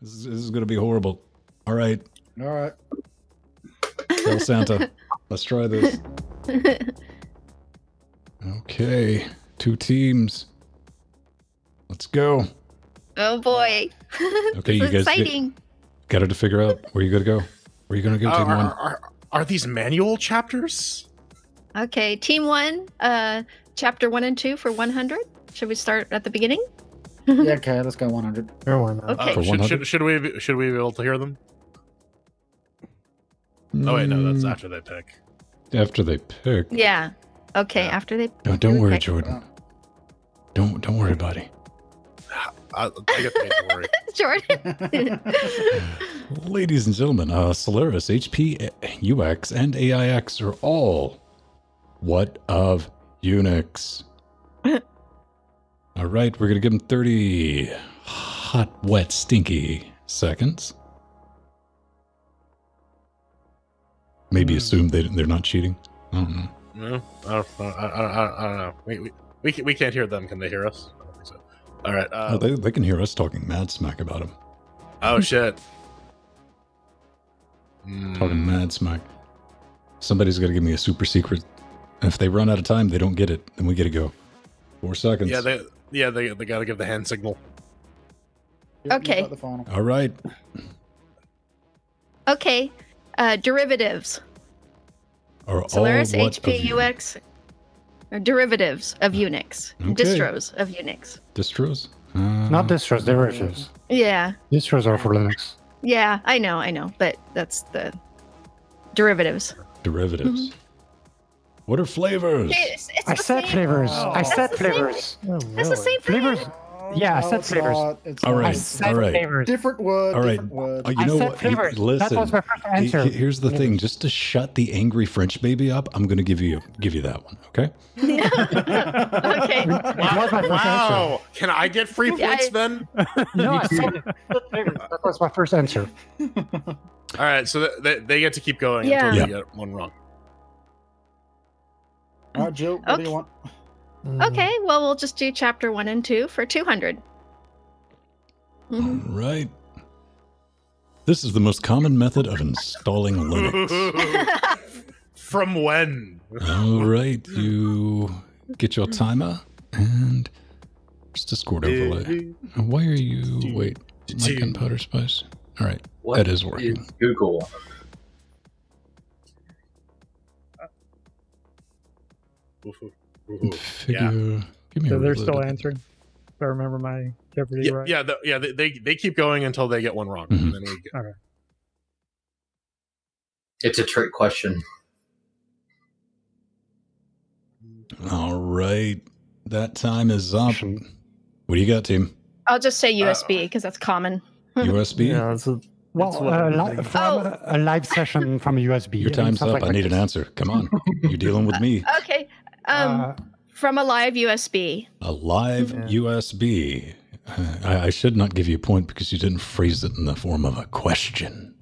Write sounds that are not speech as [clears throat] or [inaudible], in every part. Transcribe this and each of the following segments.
This is, this is going to be horrible. All right, All right. tell Santa. [laughs] Let's try this. Okay, two teams. Let's go. oh boy. [laughs] Okay, this you is guys get, exciting. got to figure out where you got to go. Where you going to go, Uh, team are, one? are, are these manual chapters? Okay, team one, uh, chapter one and two for 100. Should we start at the beginning? Yeah, [laughs] okay, let's go 100. Sure, why not? Okay. Uh, should, should, should we be, should we be able to hear them? Oh wait, no, that's Mm, after they pick. after they pick. Yeah. Okay, Yeah. after they. Pick, No, don't worry, Okay. Jordan. Don't don't worry, buddy. I, I get paid to worry. [laughs] Jordan. [laughs] Ladies and gentlemen, uh, Solaris, HP, UX, and AIX are all what of Unix. All right, we're going to give them 30 hot, wet, stinky seconds. Maybe Hmm. assume they, they're not cheating. I don't know. No, I don't, I, I, I, don't know. We, we, we, can, we can't hear them. Can they hear us? I don't think so. All right. Uh, Oh, they, they can hear us talking mad smack about them. oh shit. [laughs] Talking mad smack. Somebody's going to give me a super secret. And if they run out of time, they don't get it, then we get to go. Four seconds. yeah, they yeah they they gotta give the hand signal. Okay. got The final. All right. okay, uh, derivatives. Are Solaris, all HP. UX, or derivatives of Unix. Okay. Distros of Unix. Distros? Uh, Not distros, derivatives. Yeah. Distros are for Linux. Yeah, I know, I know, but that's the derivatives. Derivatives. What are flavors? It's, it's I said same- flavors. Oh. I said the same- flavors. Oh, That's the same thing. Flavors. Yeah, I No, said it's flavors. not. It's All not. I right, said all right. flavors. Different word. All right. Word. Oh, uh, you I know said what? flavors. Listen. That was my first answer. he- here's the thing. Just to shut the angry French baby up, I'm going to give you give you that one. Okay. [laughs] okay. It was my first Wow! Can I get free Yeah, points I- then? No, I [laughs] said flavors. That was my first answer. All right, so th- they, they get to keep going Yeah. until Yeah. they get one wrong. All right, Jill, what do Okay. you want? Okay, well, we'll just do chapter one and two for 200. Mhm. All right. This is the most common method of installing [laughs] Linux. [laughs] From when? All right, you get your timer and just Discord overlay. Why are you? Wait, my gunpowder spice. All right, What that is working. is Google? [laughs] Figure. Give me So they're still answering. If I remember my Jeopardy Yeah, right. yeah, the, yeah. They, they they keep going until they get one wrong. Mhm. And then we get, It's a trick question. All right, that time is up. What do you got, team? I'll just say USB because that's common. [laughs] USB. Yeah, that's a, that's Well, uh, li- from Oh. a live session from a USB. Your time's up. like I need an answer. Come on, you're dealing with me. [laughs] Okay. Um, Uh, from a live USB. A live Yeah. USB. I, I should not give you a point because you didn't phrase it in the form of a question.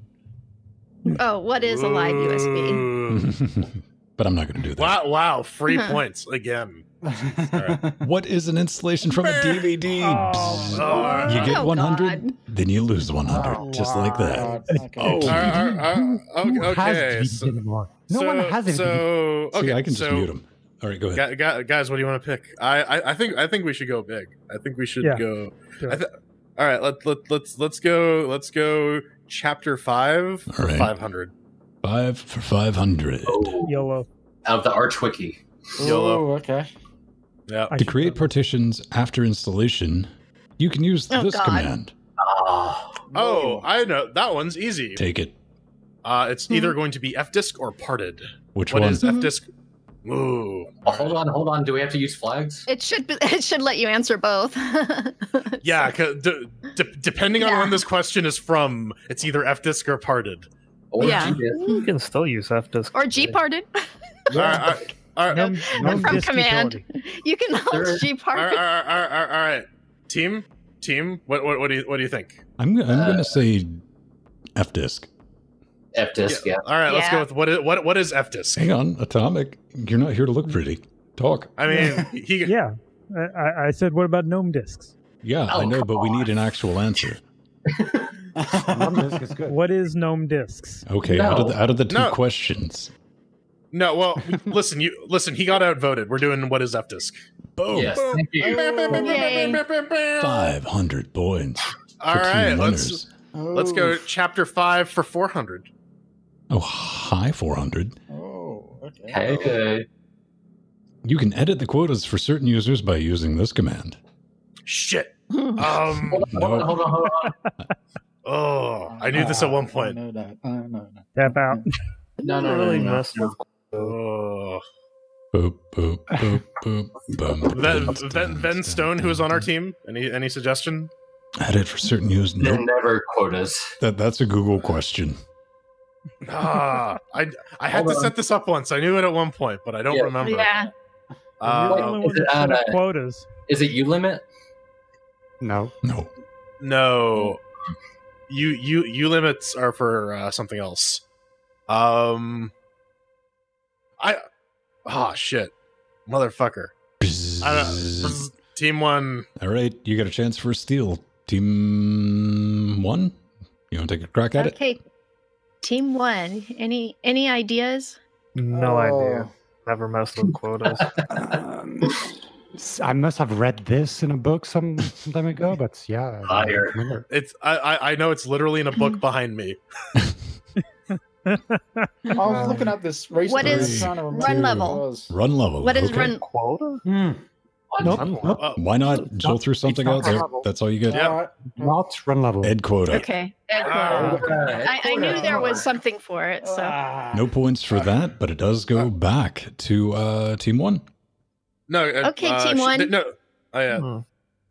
Oh, what is a live USB? [laughs] But I'm not going to do that. Wow! Wow! Free points again. [laughs] What is an installation from a [laughs] DVD? Oh, you get Oh, 100, God. then you lose 100, Oh, just like that. Okay. Oh. Okay. okay, so. No so, one has it. So okay, See, I can just so, mute him. All right, go ahead. gu- gu- guys, what do you want to pick? I, I I think I think we should go big. I think we should Yeah. go. Sure. Th- all right, let let let's let's go let's go chapter five for All right. five hundred. Five for 500. Oh, YOLO. out of the Arch Wiki. YOLO. Oh, okay. Yeah. To create partitions after installation, you can use Oh, this God. command. Ah, Oh, I know that one's easy. Take it. Uh, it's either going to be fdisk or parted. Which What one? is fdisk? Ooh. well, hold on, hold on. Do we have to use flags? It should be, [laughs] it should let you answer both. [laughs] Yeah, 'cause d- d- depending on Yeah. when this question is from, it's either fdisk or parted. Or Yeah. gdisk? You can still use Fdisk. or G parted. No, no From command. utility. You can There- launch G parted. all right, all right, all right. Team, team. What, what, what do you, what do you think? I'm, I'm Uh, going to say F disk. FDisk, yeah. All right, let's go with what is what what is fdisk? Hang on, Atomic. You're not here to look pretty. Talk. I mean, [laughs] he. Yeah. I- I, I said, what about GNOME disks? Yeah, Oh, I know, come but we need an actual answer. [laughs] Gnome disc is good. What is gnome discs? Okay, out of the, out of the two No. questions. No, well, [laughs] listen, you listen. He got outvoted. We're doing what is F disc. Boom. Yes, thank you. Yay. Five hundred points. All for right, team let's winners. let's go chapter five for four hundred. Oh, high four hundred. Oh, okay. Hey, You can edit the quotas for certain users by using this command. Shit. [laughs] Um. hold on, hold on, hold on, hold on. [laughs] Oh, I knew this at one I point. know that. I know that. Tap out. [laughs] No, no, no, really no, messed no. with. Oh. Boop boop boop boop boom. Ven, boom, Ven, Ven Stone, who was on our team. Any any suggestion? Edit for certain users. They're Nope. never quotas. That that's a Google question. Ah, I I had Hold to on. set this up once. I knew it at one point, but I don't Yeah. remember. Yeah. You're the Uh, only is one it on a- quotas. Is it you limit? No. No. no, you you you limits are for uh, something else. Um, I ah shit, motherfucker. I don't, team one. All right, you got a chance for a steal. Team one, you want to take a crack at it? Okay. Team one. Any any ideas? No Oh. idea. Never messed with quotas. [laughs] Um, s- I must have read this in a book some some time ago, but yeah. I don't remember. It's I I, I know it's literally in a book [laughs] behind me. [laughs] I was looking at this recently. What is trying to run level? Run level. What is okay. run? Quota? Hmm. Nope, nope, Uh, Why not jolt through something out there? level. That's all you get. Yeah. All right. not run level. Ed quota. Okay. Ah. I, I knew there was something for it. So Ah. No points for that, but it does go back to uh, team one. no. uh, Okay, uh, team sh- one. No. Oh yeah. Hmm.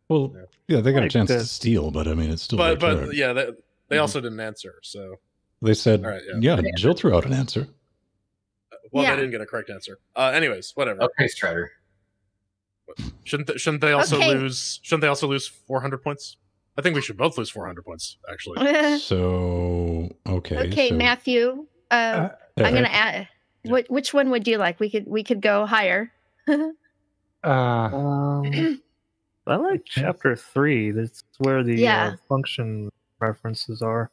Well, yeah, they got a Like chance to steal, but I mean, it's still But but yeah, they, they Mhm. also didn't answer. So They said, All right, yeah, Jill threw out an answer. well, Yeah. they didn't get a correct answer. Uh, anyways, whatever. Okay, Strider. Shouldn't th- shouldn't they also Okay. lose? Shouldn't they also lose 400 points? I think we should both lose 400 points. Actually, [laughs] So, okay. okay, so, Matthew. Uh, Uh, I'm gonna add. What which one would you like? We could we could go higher. [laughs] Uh, Um, [clears throat] I like chapter three. That's where the Yeah. uh, function references are.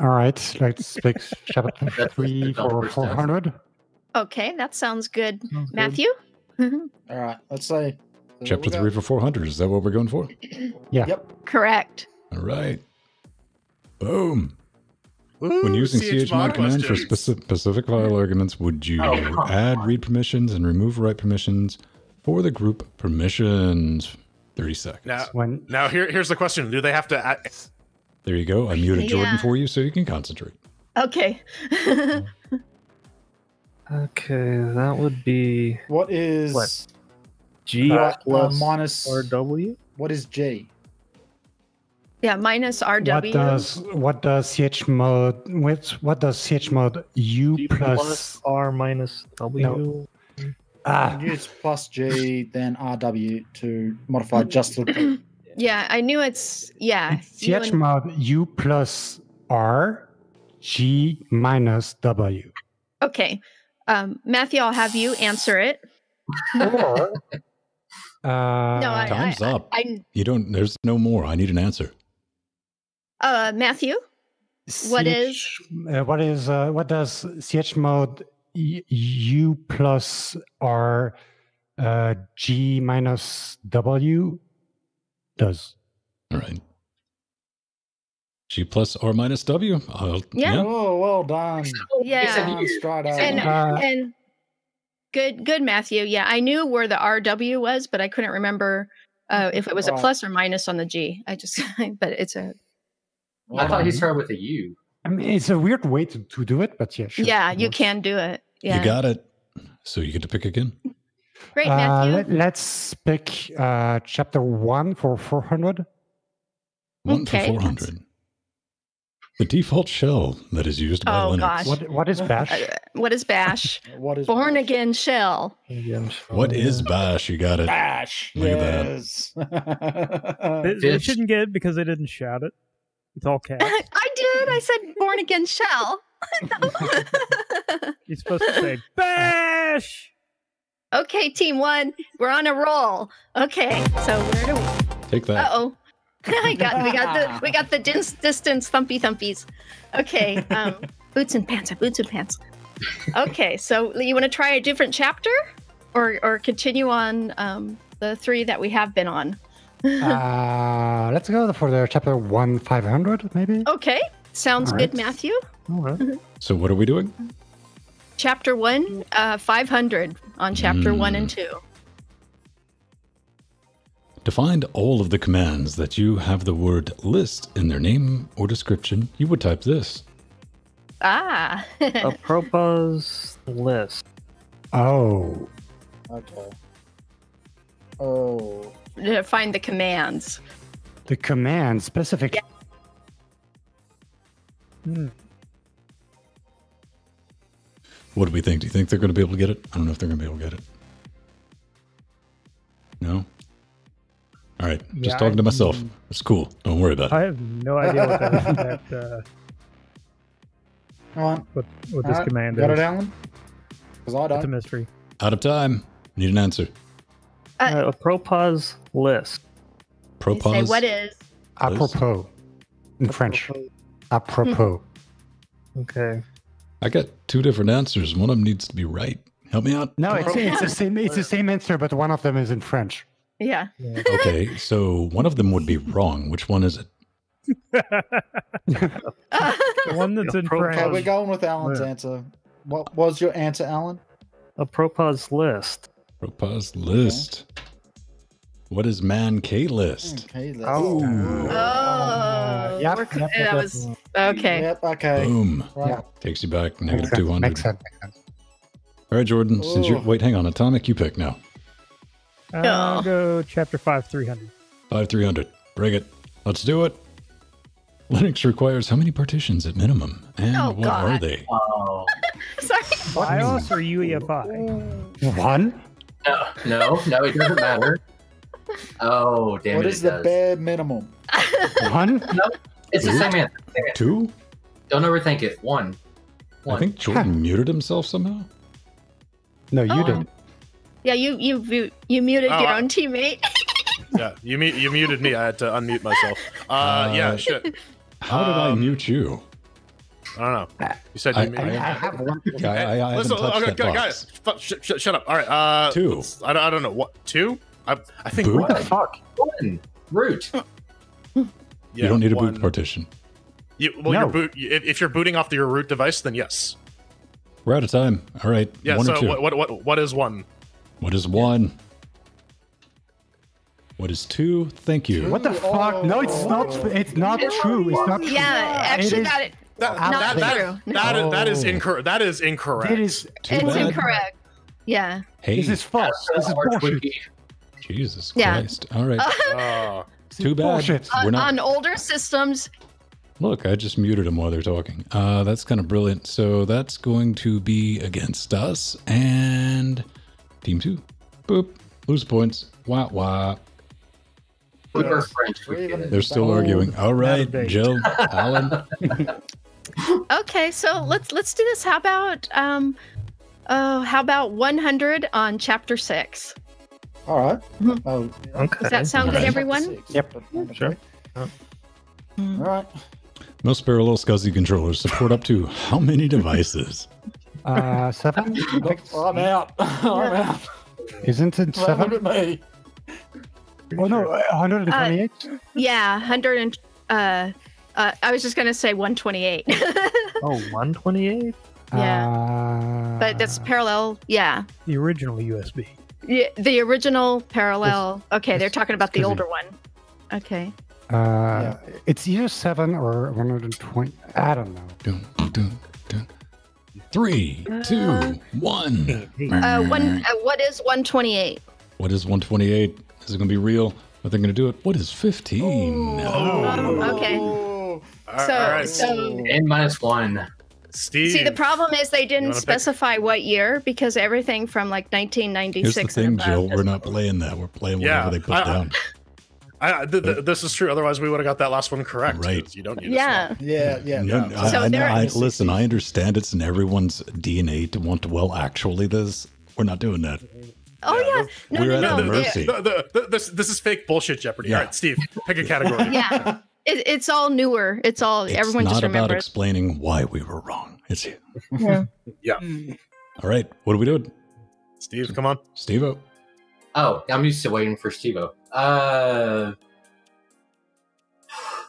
all right, let's pick [laughs] chapter three for four hundred. Okay, that sounds good. Sounds good. Matthew. All right. Let's say. Chapter three for 400. Is that what we're going for? [clears throat] Yeah. Yep. Correct. All right. Boom. Ooh, When using CH chmod command for specific, specific file mm-hmm. arguments, would you Oh, add read permissions and remove write permissions for the group permissions? 30 seconds. Now, When now here here's the question: Do they have to? Add, There you go. I muted Jordan for you so you can concentrate. Okay. [laughs] Okay, that would be What is What? G uh, uh, plus minus? R W. What is G? yeah, minus RW. what does what does chmod with what does chmod u G plus, plus R minus W. No. ah Use plus G then RW to modify just the. [clears throat] yeah, I knew it's yeah. you and- chmod u plus r g minus w. Okay. Um, Matthew, I'll have you answer it. Or, [laughs] uh, No, I- Time's up. I You don't, there's no more. I need an answer. uh Matthew. what CH is- uh, what is uh, what does chmod u plus r uh, g minus w does? All right. G plus R minus W. I'll, Yeah. Oh, well done. Yeah. you. And- Uh, And good good Matthew. Yeah, I knew where the RW was, but I couldn't remember uh, if it was a plus or minus on the G. I just [laughs] but it's a I thought he started with a U. I mean, it's a weird way to, to do it, but yeah, sure. yeah, you can do it. Yeah. You got it. So you get to pick again. Great, Uh, Matthew. let, us pick uh, chapter one for 400. One Okay. for 400. The default shell that is used by Oh, Linux. gosh. What What is bash? [laughs] Uh, what is bash? [laughs] What is Born again shell. Again, What is bash? You got it. Bash. Look at that. yes. [laughs] They, they shouldn't get it because they didn't shout it. It's all caps. I did. I said born again shell. You're supposed to say bash. okay, team one, we're on a roll. Okay, so where do we? Take that. Uh that. oh. [laughs] I got we got the [laughs] we got the dis- distance thumpy thumpies. Okay, um, [laughs] boots and pants. Boots and pants. Okay, so you want to try a different chapter, or or continue on um, the three that we have been on? uh, let's go for the chapter one five hundred, maybe. Okay, sounds All good, right. Matthew. All right. So what are we doing? Chapter one, uh, five hundred on chapter one and two. To find all of the commands that you have the word list in their name or description, you would type this. Ah, Apropos [laughs] list. Oh, Okay. Oh. to find the commands. the command specific. hmm What do we think? Do you think they're going to be able to get it? I don't know if they're going to be able to get it. No? All right. Just Yeah, talking to myself. It's cool. Don't worry about it. I have no idea what that, [laughs] that uh, All right. what, what this right. command Got is. it, Alan? Because I It's a mystery. Out of time. Need an answer. Uh, Uh, apropos list. you Propos. say what is? Apropos in French. Apropos. [laughs] Okay. I got two different answers. One of them needs to be right. Help me out. No, it's, it's the same. It's the same answer, but one of them is in French. Yeah. Okay, so one of them would be [laughs] wrong. Which one is it? [laughs] The one that's in Apropos- Okay, we're going with Alan's Yeah. answer. What was your answer, Alan? A Apropos list. Propos list. What is man K list? Okay, let's oh. oh. Oh, yep, we're- yep, that yep, was okay. Yep, okay. Boom. Right. Yeah. Takes you back Makes negative sense, 200. Makes sense. Makes sense. All right, Jordan. Since you Ooh. wait, hang on. Atomic, you pick now. I'll oh. go chapter 5, 300. Five three hundred. Bring it. Let's do it. Linux requires how many partitions at minimum, and Oh, what are they? Oh [laughs] Sorry. BIOS or UEFI? One. no, no, no, it doesn't matter. Oh damn What it! is it the does. bare minimum? [laughs] One. No, It's the same answer. Two? Don't overthink it. One. I think Jordan muted himself somehow. No, you Oh. did. Yeah, you you you, you muted Oh, your I- own teammate. [laughs] Yeah, you mu- you muted me. I had to unmute myself. Uh, Uh, yeah, shit. How did I Um, mute you? I don't know. You said you I- muted. I, I have one. I, I, I haven't Listen, touched okay, that gu- box. guys, fu- sh- sh- shut up. All right, uh, Two. I don't, I don't know what two. I, I think Boot? one. What the fuck? One. Root. Yeah, you don't need a boot partition. You, well, No. your boot. If, if you're booting off your root device, then yes. We're out of time. All right. Yeah. one so or two. what, what what what is one? What is one? What is two? Thank you. What the fuck? No, it's not. It's not true. It's not true. yeah, actually, It is- that it, That, Not that, that, true. that is, that is Oh. incorrect. That is incorrect. It is. Too it's bad. incorrect. Yeah. Hey, This is false. This is bullshit. Wiki. Jesus Yeah. Christ. All right. [laughs] Uh, Too bad. Bullshit. We're On, not- on older systems, Look, I just muted them while they're talking. Uh, that's kind of brilliant. So that's going to be against us and team two. Boop. Lose points. Wah wah. Super French. Three of them. They're still arguing. All right, debate. Jill, [laughs] Alan. Okay, so let's let's do this. How about um oh how about 100 on chapter 6? All right. Mhm. Oh, Okay. Does that sound good Alright. everyone? Yep. but number Sure. three. All right. Most parallel SCSI controllers support up to how many devices? Uh, seven. Look, I'm out. [laughs] I'm out. Isn't it Leave seven? it at me. Oh no, 128. Yeah, 100 and uh uh I was just going to say 128. [laughs] Oh, 128? yeah. Uh, but that's parallel. Yeah. The original USB. Yeah, the original parallel. Okay, they're talking about the it's older one. Okay. Uh, It's either seven or 120. I don't know. Dun, dun, dun. Three, two, one. Uh, one. Uh, what is 128? What is 128? Is it going to be real? Are they going to do it? What is 15? Oh, okay. All So- all right, so- N minus one. Steve. See, the problem is they didn't wanna pick? specify what year because everything from like 1996. Here's 1996 the thing, Jill. We're not playing that. We're playing Yeah, whatever they put I- I- down. I, I, th- th- this is true. Otherwise, we would have got that last one correct. Right. You don't need. Yeah. Yeah, yeah. No, yeah. I, So I, know- there- I- listen, I understand it's in everyone's DNA to want to, well, actually, this. We're not doing that. Oh Yeah, yeah. No, We're no, at no. the mercy. The- the- the- this this is fake bullshit Jeopardy. Yeah. All right, Steve, pick a category. [laughs] yeah. It, it's all newer. It's all It's everyone not just about explaining why we were wrong. It's Yeah. yeah. Hmm. all right. What are we doing, Steve, come on. Steve? Oh, I'm used to waiting for Stevo. Uh,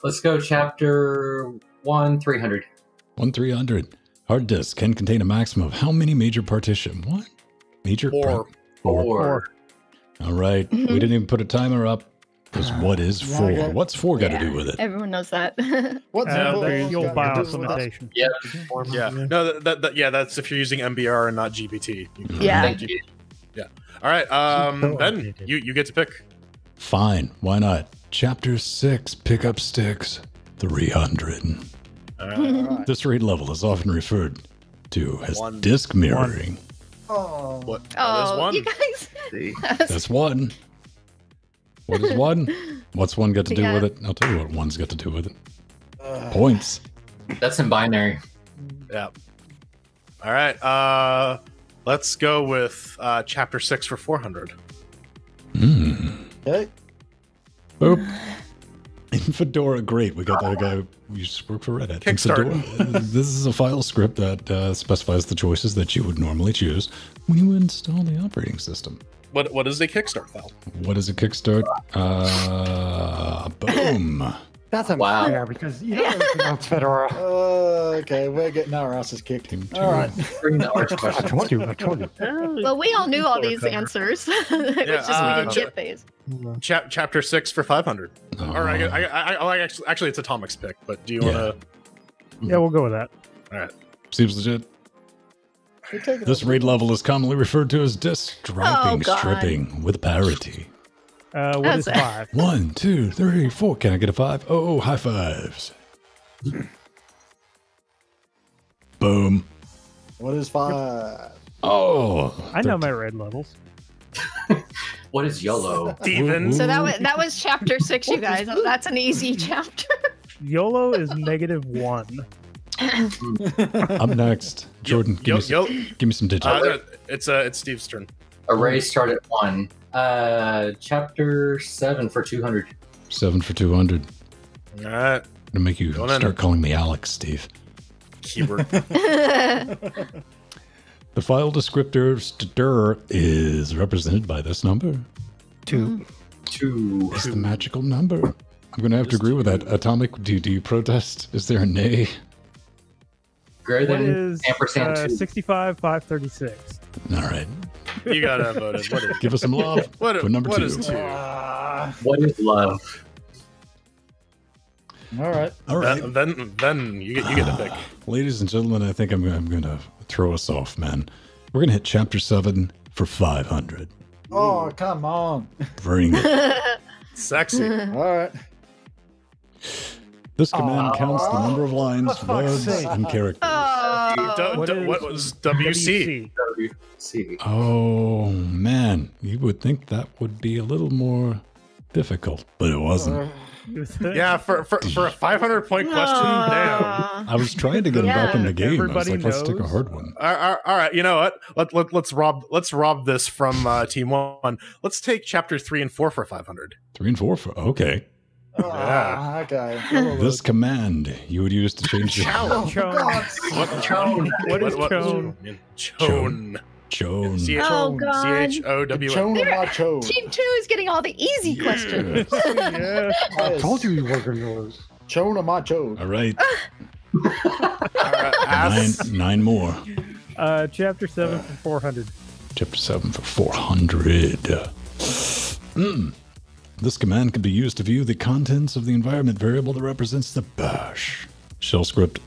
let's go chapter one, three hundred. One three hundred. Hard disk can contain a maximum of how many major partition? What? Major Four. par- four. Four. All right. Mhm. We didn't even put a timer up. Because what is Yeah, four? okay. What's four got to Yeah. do with it? Everyone knows that. [laughs] What's Uh, what- the what's old got to BIOS do with us? limitation. Yep. Yeah, no, that, that, that- yeah, that's if you're using MBR and not GPT. You can- Yeah. Thank. All right, um, So Ben, you you get to pick. Fine. Why not? Chapter six. Pick up sticks. Three hundred. All right. This raid level is often referred to as One. disk mirroring. Oh. What? that is oh, one. you guys. See. That's one. What is one? What's one got to do Yeah. with it? I'll tell you what one's got to do with it. Ugh. Points. That's in binary. Yeah. All right. Uh, let's go with uh, chapter six for four hundred. Okay. Boop. [laughs] In Fedora, great. We got that guy who used to work for Reddit. Hat. In Kickstart. Fedora, this is a file script that uh, specifies the choices that you would normally choose when you install the operating system. What what is a Kickstart file? What is a kickstart? Uh, boom. That's Wow. unfair because you know everything else Fedora. [laughs] Uh, okay, we're getting our asses kicked. All right. Bring the arch [laughs] I told you. I told you. [laughs] Well, we all knew all these answers. it was just uh, we didn't get these. Chap- chapter six for five hundred. Uh, All right. I, I, I, I actually, actually, it's Atomic's pick. But do you Yeah. want to? Yeah, we'll go with that. All right. seems legit. This raid level is commonly referred to as disk striping, Oh, stripping with parity. Uh, what That's is five? [laughs] One, two, three, four. Can I get a five? Oh, high fives. [clears throat] Boom. What is five? Oh. I know my red levels. [laughs] What is YOLO? Steven. So that was that was chapter six, you [laughs] guys. That's an easy chapter. YOLO is negative one. Up next, Jordan. Give, Yo, me, some, yo, give me some digits. uh, it's uh, it's Steve's turn. Array start at one. Uh, chapter seven for two hundred. Seven for two hundred. All right. Gonna make you Going in. start calling me Alex, Steve. Keyword. [laughs] [laughs] The file descriptor stderr is represented by this number. Two. Two. It's the magical number. I'm gonna have to agree with that. Atomic, do, do you protest? Is there a nay? Greater What than is ampersand uh, two. 65, 536? All right. You got outvoted. What is? Give us some love [laughs] What, for number what two. is two? Ah, What is love? all right. All right. Then, then, then you get you get to pick. Ladies and gentlemen, I think I'm, I'm going to throw us off, man. We're going to hit chapter 7 for 500. Oh, come on. Bring it. [laughs] Sexy. All right. This command Aw. counts the number of lines, words, sake. and characters. oh. Du- What what was WC? See. Oh, man. You would think that would be a little more difficult, but it wasn't. Yeah, for, for for a 500 point question. Damn. I was trying to get him back in the game. I was Everybody like, let's take a hard one. All right, all right, you know what? Let, let, let's rob let's rob this from uh, team one. Let's take chapter three and four for 500. Three and four for. Okay. Ah, okay. [laughs] This command you would use to change the. Oh, Chone. God. What? Chone. What is chone? Chone. Chone. C H Oh, God. C H O W N. Chone of my chone. Team two is getting all the easy questions. [laughs] yeah. I told you you were going to lose. Chone of my chone. All right. All right, [laughs] Nine, nine more. Uh, chapter 7 for 400. Chapter 7 for 400. Hmm. This command can be used to view the contents of the environment variable that represents the bash shell script.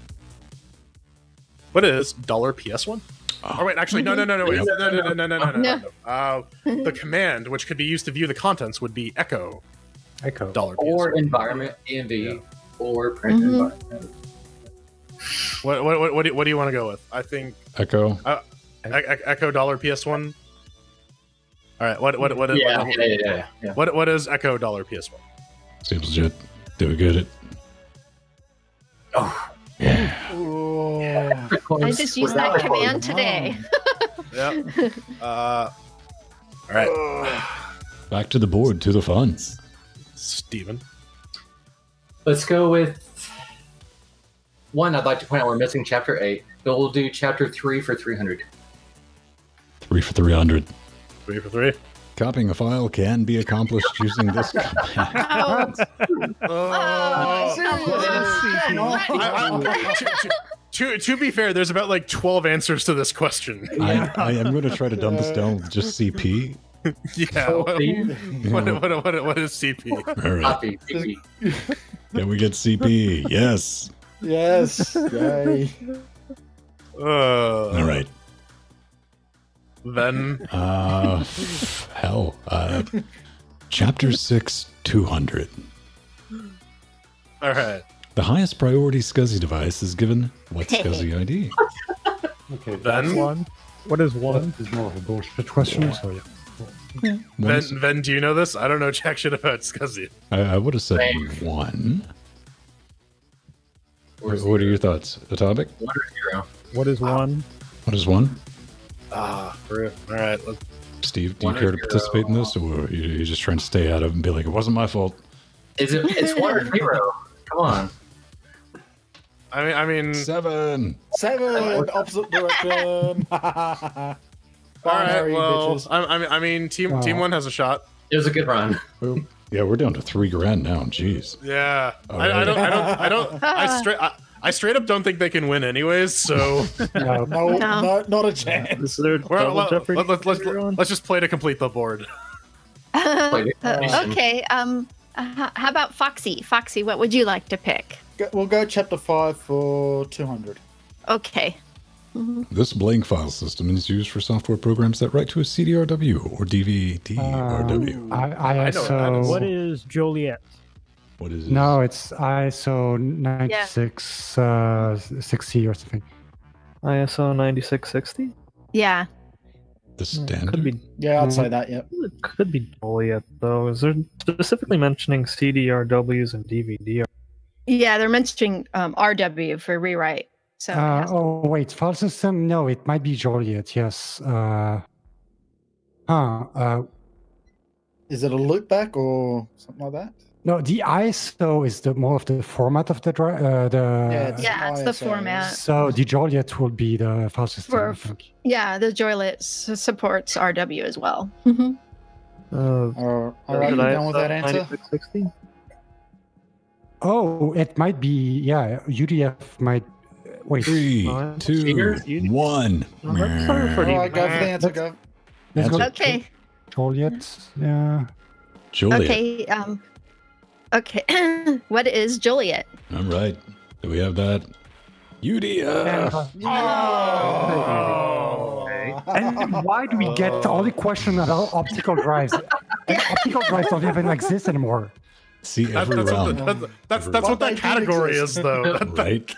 What is $PS1? Ah. Oh, wait, actually, no, no, no, no, wait, no, no, no, no, no, no, no. no. Uh, the command, which could be used to view the contents, would be echo. Echo. Dollar or PS1. environment env yeah. or print mm-hmm. environment. What, what, what, what, do, what do you want to go with? I think echo. Uh, e- echo dollar PS1. All right, what, what, what, Yeah, what, yeah, yeah, yeah, yeah. what, what is echo dollar PS one? Seems legit. Do we get it? Oh, Yeah. Ooh. I just used that command today. Yeah. [laughs] Uh, all All right, [sighs] Back to the board, to the fun. Steven. Let's go with one. I'd like to point out we're missing chapter eight, but we'll do chapter three for 300. Three for 300. Three for three. Copying a file can be accomplished using this [laughs] command. [laughs] Oh, I- I- to, to- to, to be fair, there's about like 12 answers to this question. I, I am going to try to dumb this down with just CP. [laughs] Yeah. What, what, what, what, what is CP? All right. Copy. CP. Can we get CP? Yes. Yes. Yay. Uh, All right. Then Uh, hell. Uh, chapter 6, 200. all right. The highest priority SCSI device is given what SCSI ID? Okay, Then One. What is one? Is more of a bullshit question. So yeah. then One's- then do you know this? I don't know jack shit about SCSI. I, I would have said Same. one. What, what are your thoughts? Atomic? One or zero. What is one? What is one? Ah, for real. All right. Let's, Steve, do you One care to zero. participate in this, or are you you just trying to stay out of it and be like, it wasn't my fault? Is it? It's one or zero. Come on. I mean, I mean. Seven. Seven. Opposite direction. [laughs] [laughs] All right. Well, bitches. I, I mean, I mean, team Wow. team one has a shot. It was a good run. Yeah, we're down to three grand now. Jeez. Yeah. All I, I don't. I don't. I don't. I straight. I, I straight up don't think they can win, anyways. So [laughs] No, no, No. no, not a chance. Is there we're, let, jeopardy? let, let, let's let's just play to complete the board. Play [laughs] Uh, okay. Um. uh, how about Foxy? Foxy, what would you like to pick? Go- We'll go chapter five for two hundred. Okay. This blank file system is used for software programs that write to a CDRW or DVD-RW. Uh, I, I know what what is Joliet? What is it? No, it's ISO 96 uh, 60 or something. ISO 9660? Yeah. the standard? Could standard. be Yeah, I'd say that. yeah. it could be Joliet though. Is there specifically mentioning CDRWs and DVD? Yeah, they're mentioning um, RW for rewrite. So Uh, has to- oh, wait, file system? No, it might be Joliet, yes. Uh, huh, uh, Is it a loopback or something like that? No, the ISO is the more of the format of the drive. Uh, the, Yeah, it's- yeah, it's the format. So the Joliet will be the file system. I For- think. Yeah, the Joliet s- supports RW as well. Mhm. Uh, Or, all right, you done with that answer? 9660? Oh, it might be, yeah, UDF might. Wait, Three, two, one. No, that's not the- right, go for the answer. Go. let's go. Okay. Joliet, yeah. Juliet. Okay. Um. Okay. [clears throat] what is Joliet? All right. Do we have that? UDF. Oh. And why do we get all the questions about optical drives? And [laughs] optical drives don't even exist anymore. See That, every that's, round. what, the- that's, that's, Every that's what that category is, though. [laughs] That- that- right?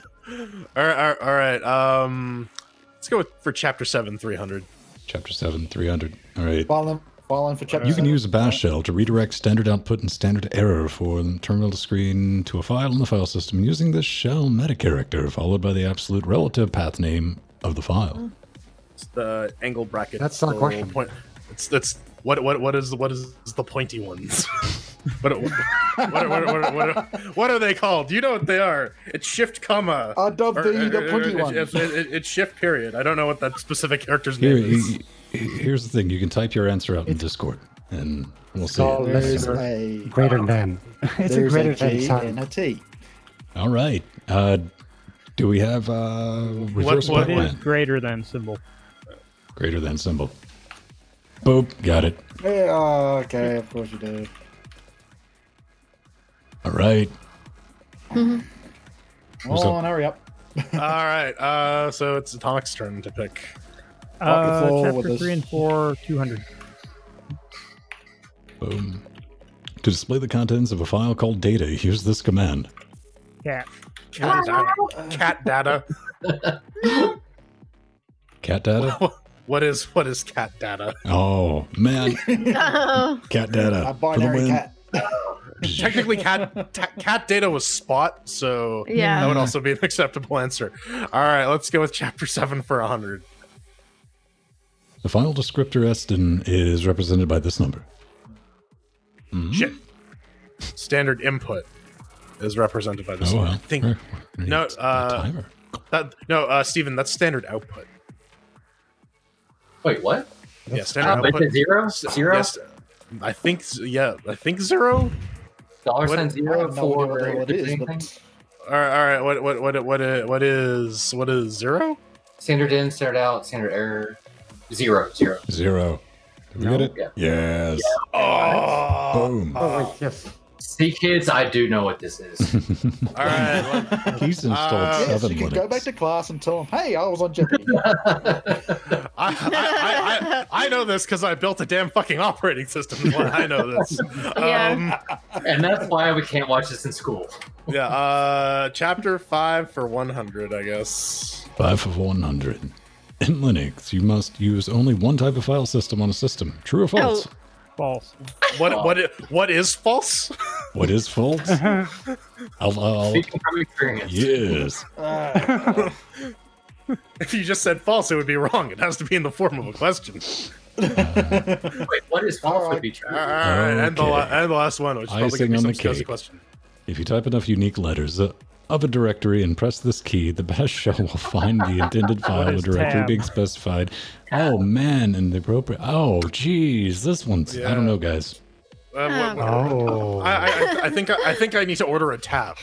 all right, all right, all right. Um, let's go with for chapter seven, three hundred. Chapter 7, 300. All right. Filing, filing for chapter You can seven. use a bash shell to redirect standard output and standard error for the terminal screen to a file in the file system using the shell meta character followed by the absolute relative path name of the file. Hmm. It's the angle bracket. That's not a the question. Point. It's that's what what what is what is the pointy ones? [laughs] what, what, what, what, what, are they called? You know what they are? It's shift comma. I dubbed the, the pointy it's- one. It's, it's, it's shift period. I don't know what that specific character's Here, name is. he- he- here's the thing you can type your answer out in Discord and we'll see. So [laughs] it. There's a Greater than. It's a greater a than G sign. and a T. All right. Uh, do we have uh, reverse what What is plan? greater than symbol? Greater than symbol. Boop. Got it. Yeah, oh, okay, of course you do. All right. Come What's up? on, hurry up. All right. Uh, so it's Atomic's turn to pick. Uh, chapter 3 and 4, 200. Boom. To display the contents of a file called data, use this command. Cat. Cat data. Cat data. Cat data? [laughs] What is what is cat data? Oh, man. [laughs] [laughs] Cat data. A for the binary win. cat. Technically, cat ta- cat data was spot, so Yeah. that would also be an acceptable answer. All right, let's go with chapter seven for hundred. The file descriptor stdin is represented by this number. Mhm. Shit. Standard input is represented by this Oh, one. well. I think Where- where no, needs a uh, timer. that no, uh, Steven, that's standard output. Wait, what? yeah, standard Uh, output. is zero? Zero? yes, I think s- yeah, I think zero. Dollar What- sign I zero have no idea for what the hell it is, anything? but All right, all right. What what what what i- what is what is zero? Standard in, standard out, standard error. Zero, zero. Zero. Did we No? get it? Yeah. Yes. Oh, Boom. Oh, wait, yes. See, kids, I do know what this is. [laughs] all right. well, [laughs] He's installed Uh, yes, you can go back to class and tell them, "Hey, I was on Jeopardy." [laughs] I, I, I, I, I know this because I built a damn fucking operating system. is why I know this. Yeah. Um, and that's why we can't watch this in school. yeah. Uh, chapter five for one hundred, I guess. Five for 100. In Linux, you must use only one type of file system on a system. True or false? Oh. False. What what what is false? What is false? [laughs] I'll, I'll, Speaking from experience. yes. Uh, [laughs] If you just said false, it would be wrong. It has to be in the form of a question. [laughs] Wait, what is false would be true? All right, and the and the last one, which is probably Icing gonna on be the some scuzzy question. If you type enough unique letters uh, of a directory and press this key, the bash shell will find the intended [laughs] file or directory tab? being specified. Oh man, and the appropriate. Oh geez, this one's. I don't know, guys. Uh, what- what- Oh. I, I, I think I think I need to order a tap.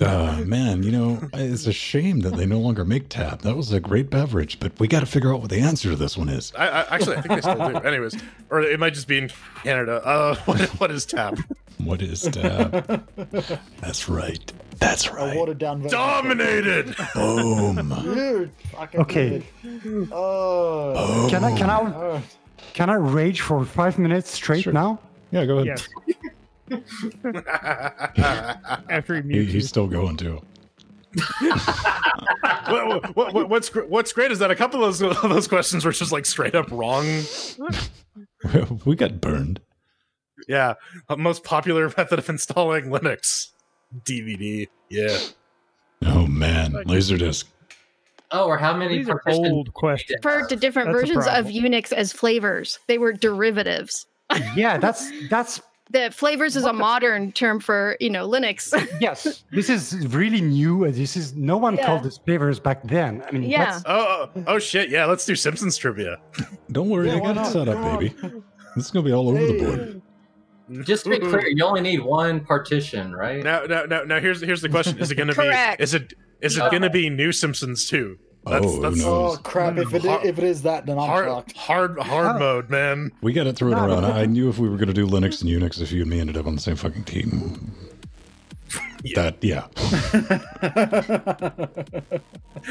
Uh, [laughs] man, you know, it's a shame that they no longer make tap. That was a great beverage, but we got to figure out what the answer to this one is. I, I actually I think they still do. [laughs] Anyways, or it might just be in Canada. Uh, what, what is tap? What is tap? That's right. That's a right. watered down version. Dominated. [laughs] Dude, Boom. fucking Okay. good. Oh. Can I can I oh. can I rage for five minutes straight Sure. now? Yeah, go ahead. Yes. [laughs] After he He, mutes you. he's still going too. [laughs] what, what, what, what's what's great is that a couple of those, those questions were just like straight up wrong. we got burned. Yeah, most popular method of installing Linux DVD. Yeah, Oh man, Laserdisc. Oh, or how many These are old questions. referred to different That's versions of. Unix as flavors. They were derivatives. Yeah, that's that's [laughs] The flavors is a modern term for you know Linux. [laughs] yes. This is really new. This is no one Yeah. called this flavors back then. I mean, Yeah. Oh, oh, oh shit! Yeah, let's do Simpsons trivia. Don't worry, Yeah, I got it set up, baby. This is gonna be all over the board. Just to be clear, you only need one partition, right? Now, now, now, now here's here's the question: Is it going to be? Is it is it Okay. going to be new Simpsons too? That's, Oh, who that's knows? Oh crap! If it Hard- if it is that, then I'm hard fucked. hard hard mode, man. We got to throw it No, around. I knew if we were gonna do Linux and Unix, if you and me ended up on the same fucking team. Yeah. That yeah.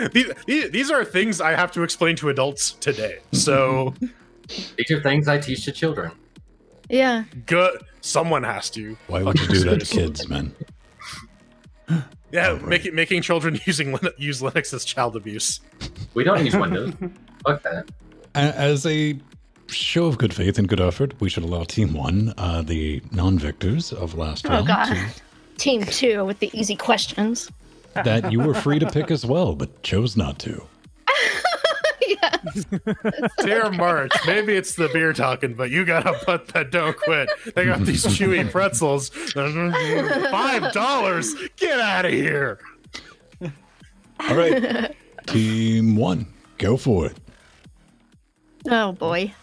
[laughs] These, these these are things I have to explain to adults today. So These are things I teach to children. Yeah. good. Someone has to. Why would you do that to kids, man? [laughs] Yeah, right. making making children [laughs] using Lin- use Linux as child abuse. We don't use Windows. [laughs] Fuck that. As a show of good faith and good effort, we should allow Team One, uh, the non-victors of last Oh round, god. Team two with the easy questions. that you were free to pick as well, but chose not to. Yes. Dear Marge, maybe it's the beer talking, but you gotta put that don't quit. They got these chewy pretzels. Five dollars. Get out of here. All right, Team One, go for it. Oh boy.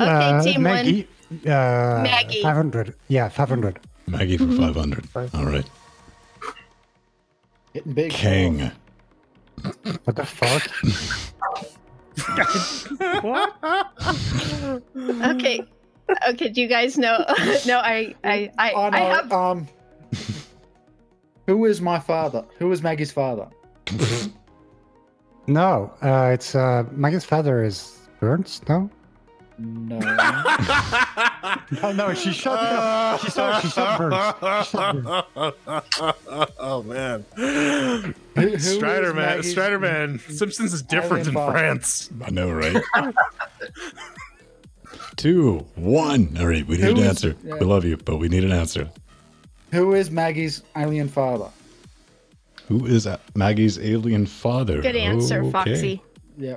Okay, uh, team one. Maggie. Uh, Maggie. 500. Yeah, 500. Maggie for 500. All right, Getting big. King. What the fuck? [laughs] [laughs] Okay. Okay, do you guys know [laughs] no I I I, Oh, no, I have um. Who is my father? Who is Maggie's father? [laughs] No, uh, it's uh, Maggie's father is Burns. No, No. [laughs] no, no. She shot. she shot. She shot She shot Burns. oh man, Who- who is Strider man, Strider man. Simpsons is different in France. I know, right? [laughs] Two, one. All right, we need Who an is- answer. yeah. We love you, but we need an answer. Who is Maggie's alien father? Who is Maggie's alien father? good answer, Okay. Foxy. Yeah.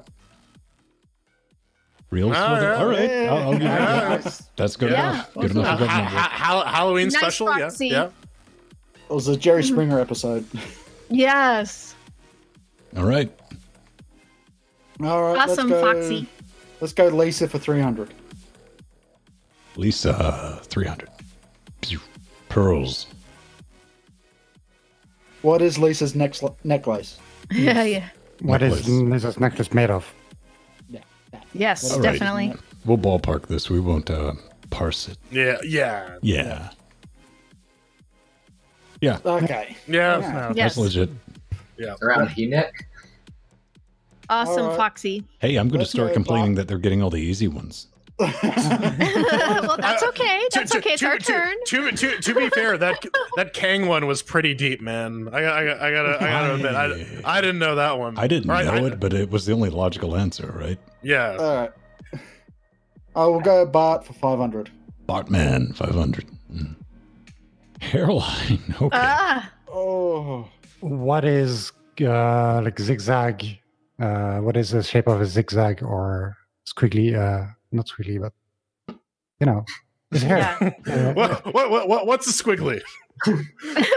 Real All sort of- right. All right. I'll, I'll give you Yeah. that. That's good Yeah. enough. Good enough. Ha- for ha- government ha- Halloween Nice special, Foxy. yeah, It was a Jerry Springer episode. Yes. All right. All right, Awesome, let's go, Foxy. Let's go Lisa for 300. Lisa, 300. Pew. Pearls. What is Lisa's next necklace? [laughs] Yeah, yeah. What is Necklace. this necklace made of? Yes, All right. definitely. We'll ballpark this. We won't uh, parse it. yeah, yeah, Yeah. Yeah. Okay. yeah. No, Yes. That's legit. Around the neck. Awesome, All right. Foxy. Hey, I'm going to start complaining Bob. that they're getting all the easy ones. [laughs] well, that's Uh, okay. To- That's to- okay. It's to- our to- turn. To, to, to be fair, that [laughs] that Kang one was pretty deep, man. I, I, I gotta, I gotta admit, I, I didn't know that one. I didn't Or know I- it, but it was the only logical answer, right? Yeah. All right. I will go Bart for 500. Bartman, 500. Mm. Hairline. [laughs] Okay. Ah, Oh. What is uh, like zigzag? Uh, what is the shape of a zigzag or squiggly? Uh, not squiggly, but you know, his hair. [laughs] yeah. Uh, What, what, what, what, what's a squiggly? [laughs]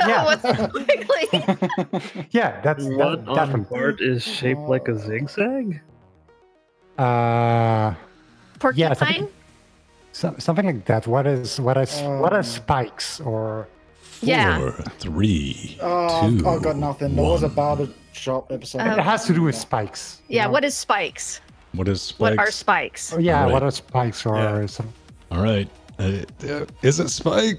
Yeah. What's quickly? [laughs] yeah, that's What that, that on one. Bart is shaped like a zigzag? Uh, Porcupine? something- so, something like that. What is what is what are Um, spikes or? Yeah. Four, three, Oh, I've, I've got nothing. There was a barber shop episode. Uh, it has to do with spikes. you Yeah, know? what is spikes? What is spikes? What are spikes? Oh, yeah, Right. what are spikes or Yeah. some? All right. Uh, uh, is it Spike?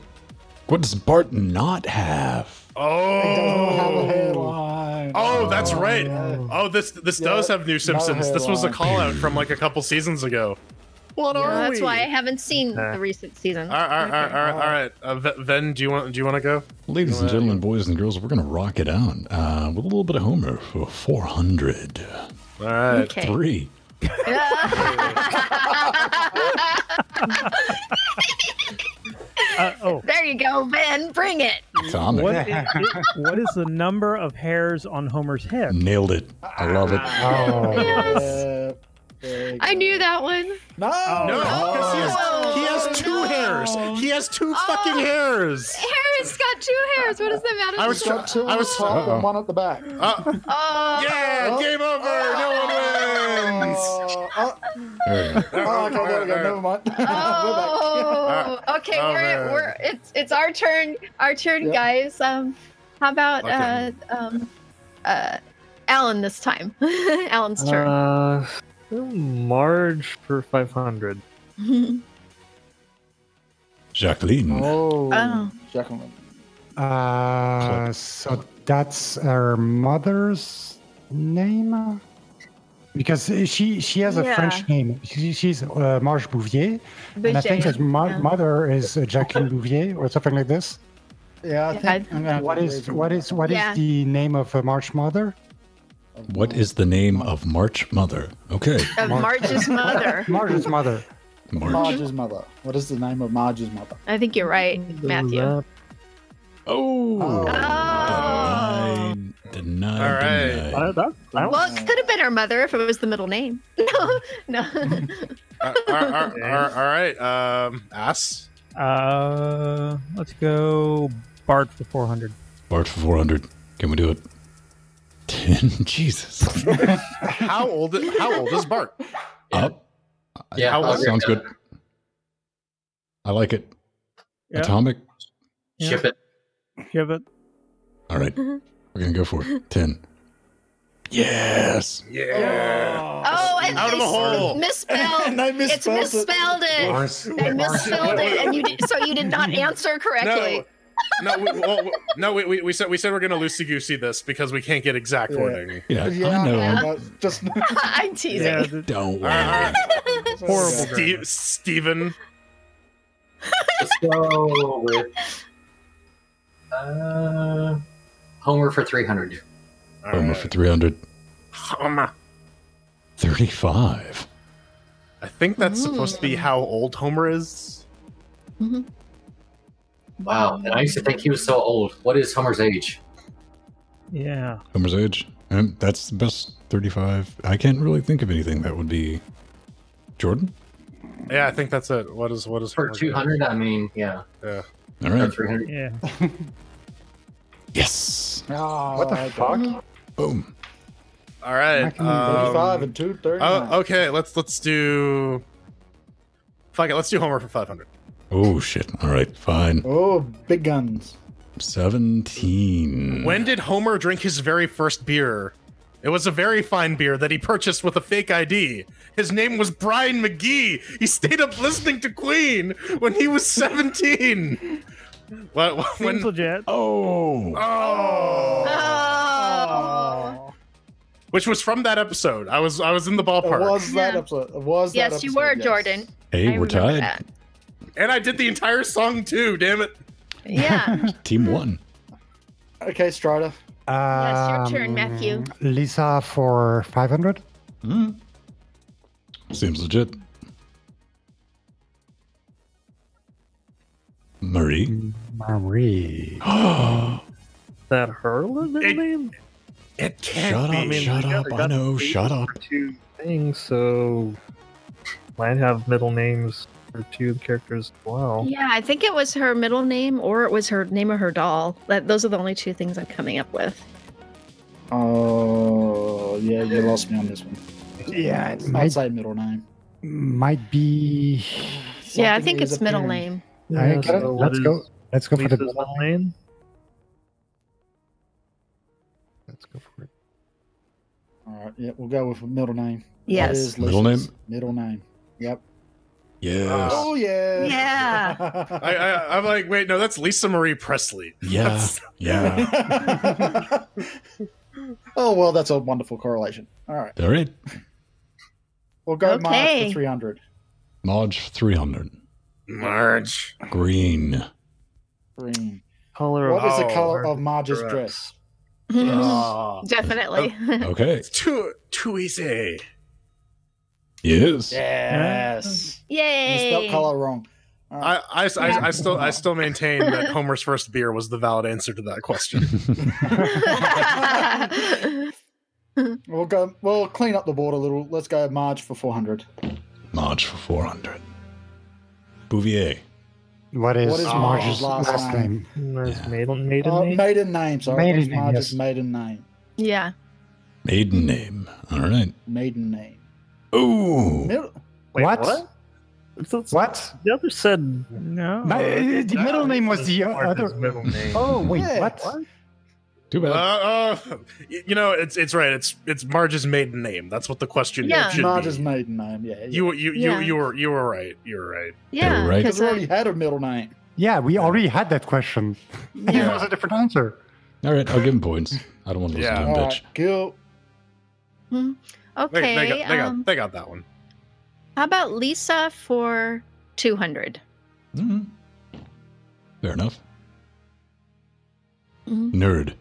What does Bart not have? It have Oh. Oh, that's right. yeah. Oh, this this Yeah, does have new Simpsons. This was a hairline. call out from like a couple seasons ago. What Yeah, are that's we? why I haven't seen the recent season. All right, all right, all right, all right. Uh, Ven, do you want do you want to go? Ladies and gentlemen, boys and girls, we're going to rock it out uh, with a little bit of Homer for 400. All right. Okay. Three. [laughs] Uh, oh, there you go, Ben. Bring it. Atomic. what is, what is the number of hairs on Homer's head? Nailed it. I love it. Oh, Yeah, there you I go. knew that one. No. No, because he has, he has two no. hairs. He has two fucking hairs. Harris got two hairs. What does that matter? I was He's got two I was- the top Uh-oh. and one at the back. Uh, Oh. yeah, Oh. game over. No one wins. Oh, oh, There you go. oh, okay, there we go. Never mind. We're [laughs] Oh, okay. Oh, we're man. we're it's it's our turn. Our turn, Yep. guys. Um, how about Okay. uh um uh Alan this time? [laughs] Alan's turn. Uh, Marge for 500. [laughs] Jacqueline. Oh, Oh. Jacqueline. uh, so that's her mother's name. Because she she has a Yeah. French name. She, she's uh, Marge Bouvier, and I think Boucher, his mo- yeah. mother is uh, Jacqueline Bouvier or something like this. Yeah, I Yeah, think I'm gonna have What to is agree what with is what is the name of uh, Marge's mother? What is the name of March Mother? Okay. Of Marge's mother. [laughs] Marge's mother. March. Marge's mother. What is the name of Marge's mother? I think you're right, Matthew. That- Oh. Oh. Denied. Denied. All right. denied. that, that Well, it could have been her mother if it was the middle name. [laughs] No, [laughs] no. Uh, all, all- all- all- all right. Um, ass. Uh, let's go Bart for 400. Bart for 400. Can we do it? [laughs] 10. Jesus. [laughs] How old? How old is Bart? Up. Yeah, How I'll was- agree Sounds good. I like it. Yeah. Atomic. that. Ship it. Ship it. All right. Mm-hmm. We're going to go for it. [laughs] 10. Yes. Yeah. Oh, and Out of the hole. misspelled. And I It's misspelled it. misspelled it. They misspelled it, and you did, so you did not answer correctly. No, no, we, well, no. We, we, we said we said we're gonna loosey goosey this because we can't get exact Yeah. wording. Yeah, Yeah, I know. yeah. no, just [laughs] I'm teasing. Yeah, Don't All right, worry. right. horrible. Steve, Steven. Let's with uh, Homer for 300. Homer right. for 300. Homer. 35. I think that's hmm. supposed to be how old Homer is. Mm-hmm. Wow, and I used to think he was so old. What is Homer's age? Yeah. Homer's age. And that's the best 35. I can't really think of anything that would be Jordan? Yeah, I think that's it. What is what is For two hundred, I mean, yeah, Yeah. All right. Three hundred. Yeah. [laughs] Yes. Oh, What the okay. fuck? Boom. All right. Um, 35 and two thirty. oh, okay, let's let's do. Fuck it. Let's do Homer for five hundred. Oh shit. All right. Fine. Oh, big guns. Seventeen. When did Homer drink his very first beer? It was a very fine beer that he purchased with a fake ID. His name was Brian McGee. He stayed up listening to Queen when he was 17. What, [laughs] what- Seems when, legit. Oh. oh, Oh. which was from that episode. I was I was in the It ballpark, was that Yeah. episode. It was that Yes, you were, yes. Jordan. Hey, I we're tied. that. And I did the entire song too. Damn it! Yeah. [laughs] Team one. Okay, Strider. Yes, your turn, Um, Matthew. Lisa for 500. Hmm. Seems legit. Marie. Marie. [gasps] that her middle It- name? It can't Shut be. up, mean, shut up. got- we I know, shut up. Two things, so might have middle names for two of the characters as well. Yeah, I think it was her middle name or it was her name of her doll. That those are the only two things I'm coming up with. Oh, yeah, you lost me on this one. Yeah, it I'd might, say middle name. might be. yeah, I think it's middle appearing. name. I Yeah, get so Let's go. Let's go for the middle name. Let's go for it. All right, yeah, we'll go with middle name. Yes. Middle name? Middle name. Yep. Yes. Oh yeah. Yeah. I, I, I'm like, wait, no, that's Lisa Marie Presley. yeah. That's- Yeah. [laughs] oh well, that's a wonderful correlation. All right, All right. we'll go Mark Okay. for three hundred. Marge 300. Marge. Green. Green. Color What is the color of Marge's dress? Oh, [laughs] Definitely. Okay. it's too too easy. Yes. Yes. You Yay. spelled color wrong. All right. I, I, I, I still I still maintain that Homer's first beer was the valid answer to that question. [laughs] We'll go. We'll clean up the board a little. Let's go Marge for four hundred. Marge for 400. Bouvier. What is, What is Marge's Marge's last, last name? There's maiden maiden Oh, name. maiden name. Sorry, Maiden name, Marge's yes. maiden name. yeah. Maiden name. All right. Maiden name. Ooh. Middle. Wait, what? what? What? The other said No. My, uh, the middle name was the other. middle name. Oh wait, Yeah. what? Too Uh, bad. uh, y- you know, it's it's right. It's it's Marge's maiden name. That's what the question Yeah. should Marge's be. maiden name. Yeah. yeah. You you Yeah. you you were you were right. You were right. Yeah. right. we uh, already had a middle name. Yeah, we already had that question. It yeah. was a different answer. All right. I'll give him points. I don't want to listen Yeah. to him, bitch. right, cool. They, Okay. they got they got um, they got that one. how about Lisa for 200? Mhm. Fair enough. Mhm. Nerd.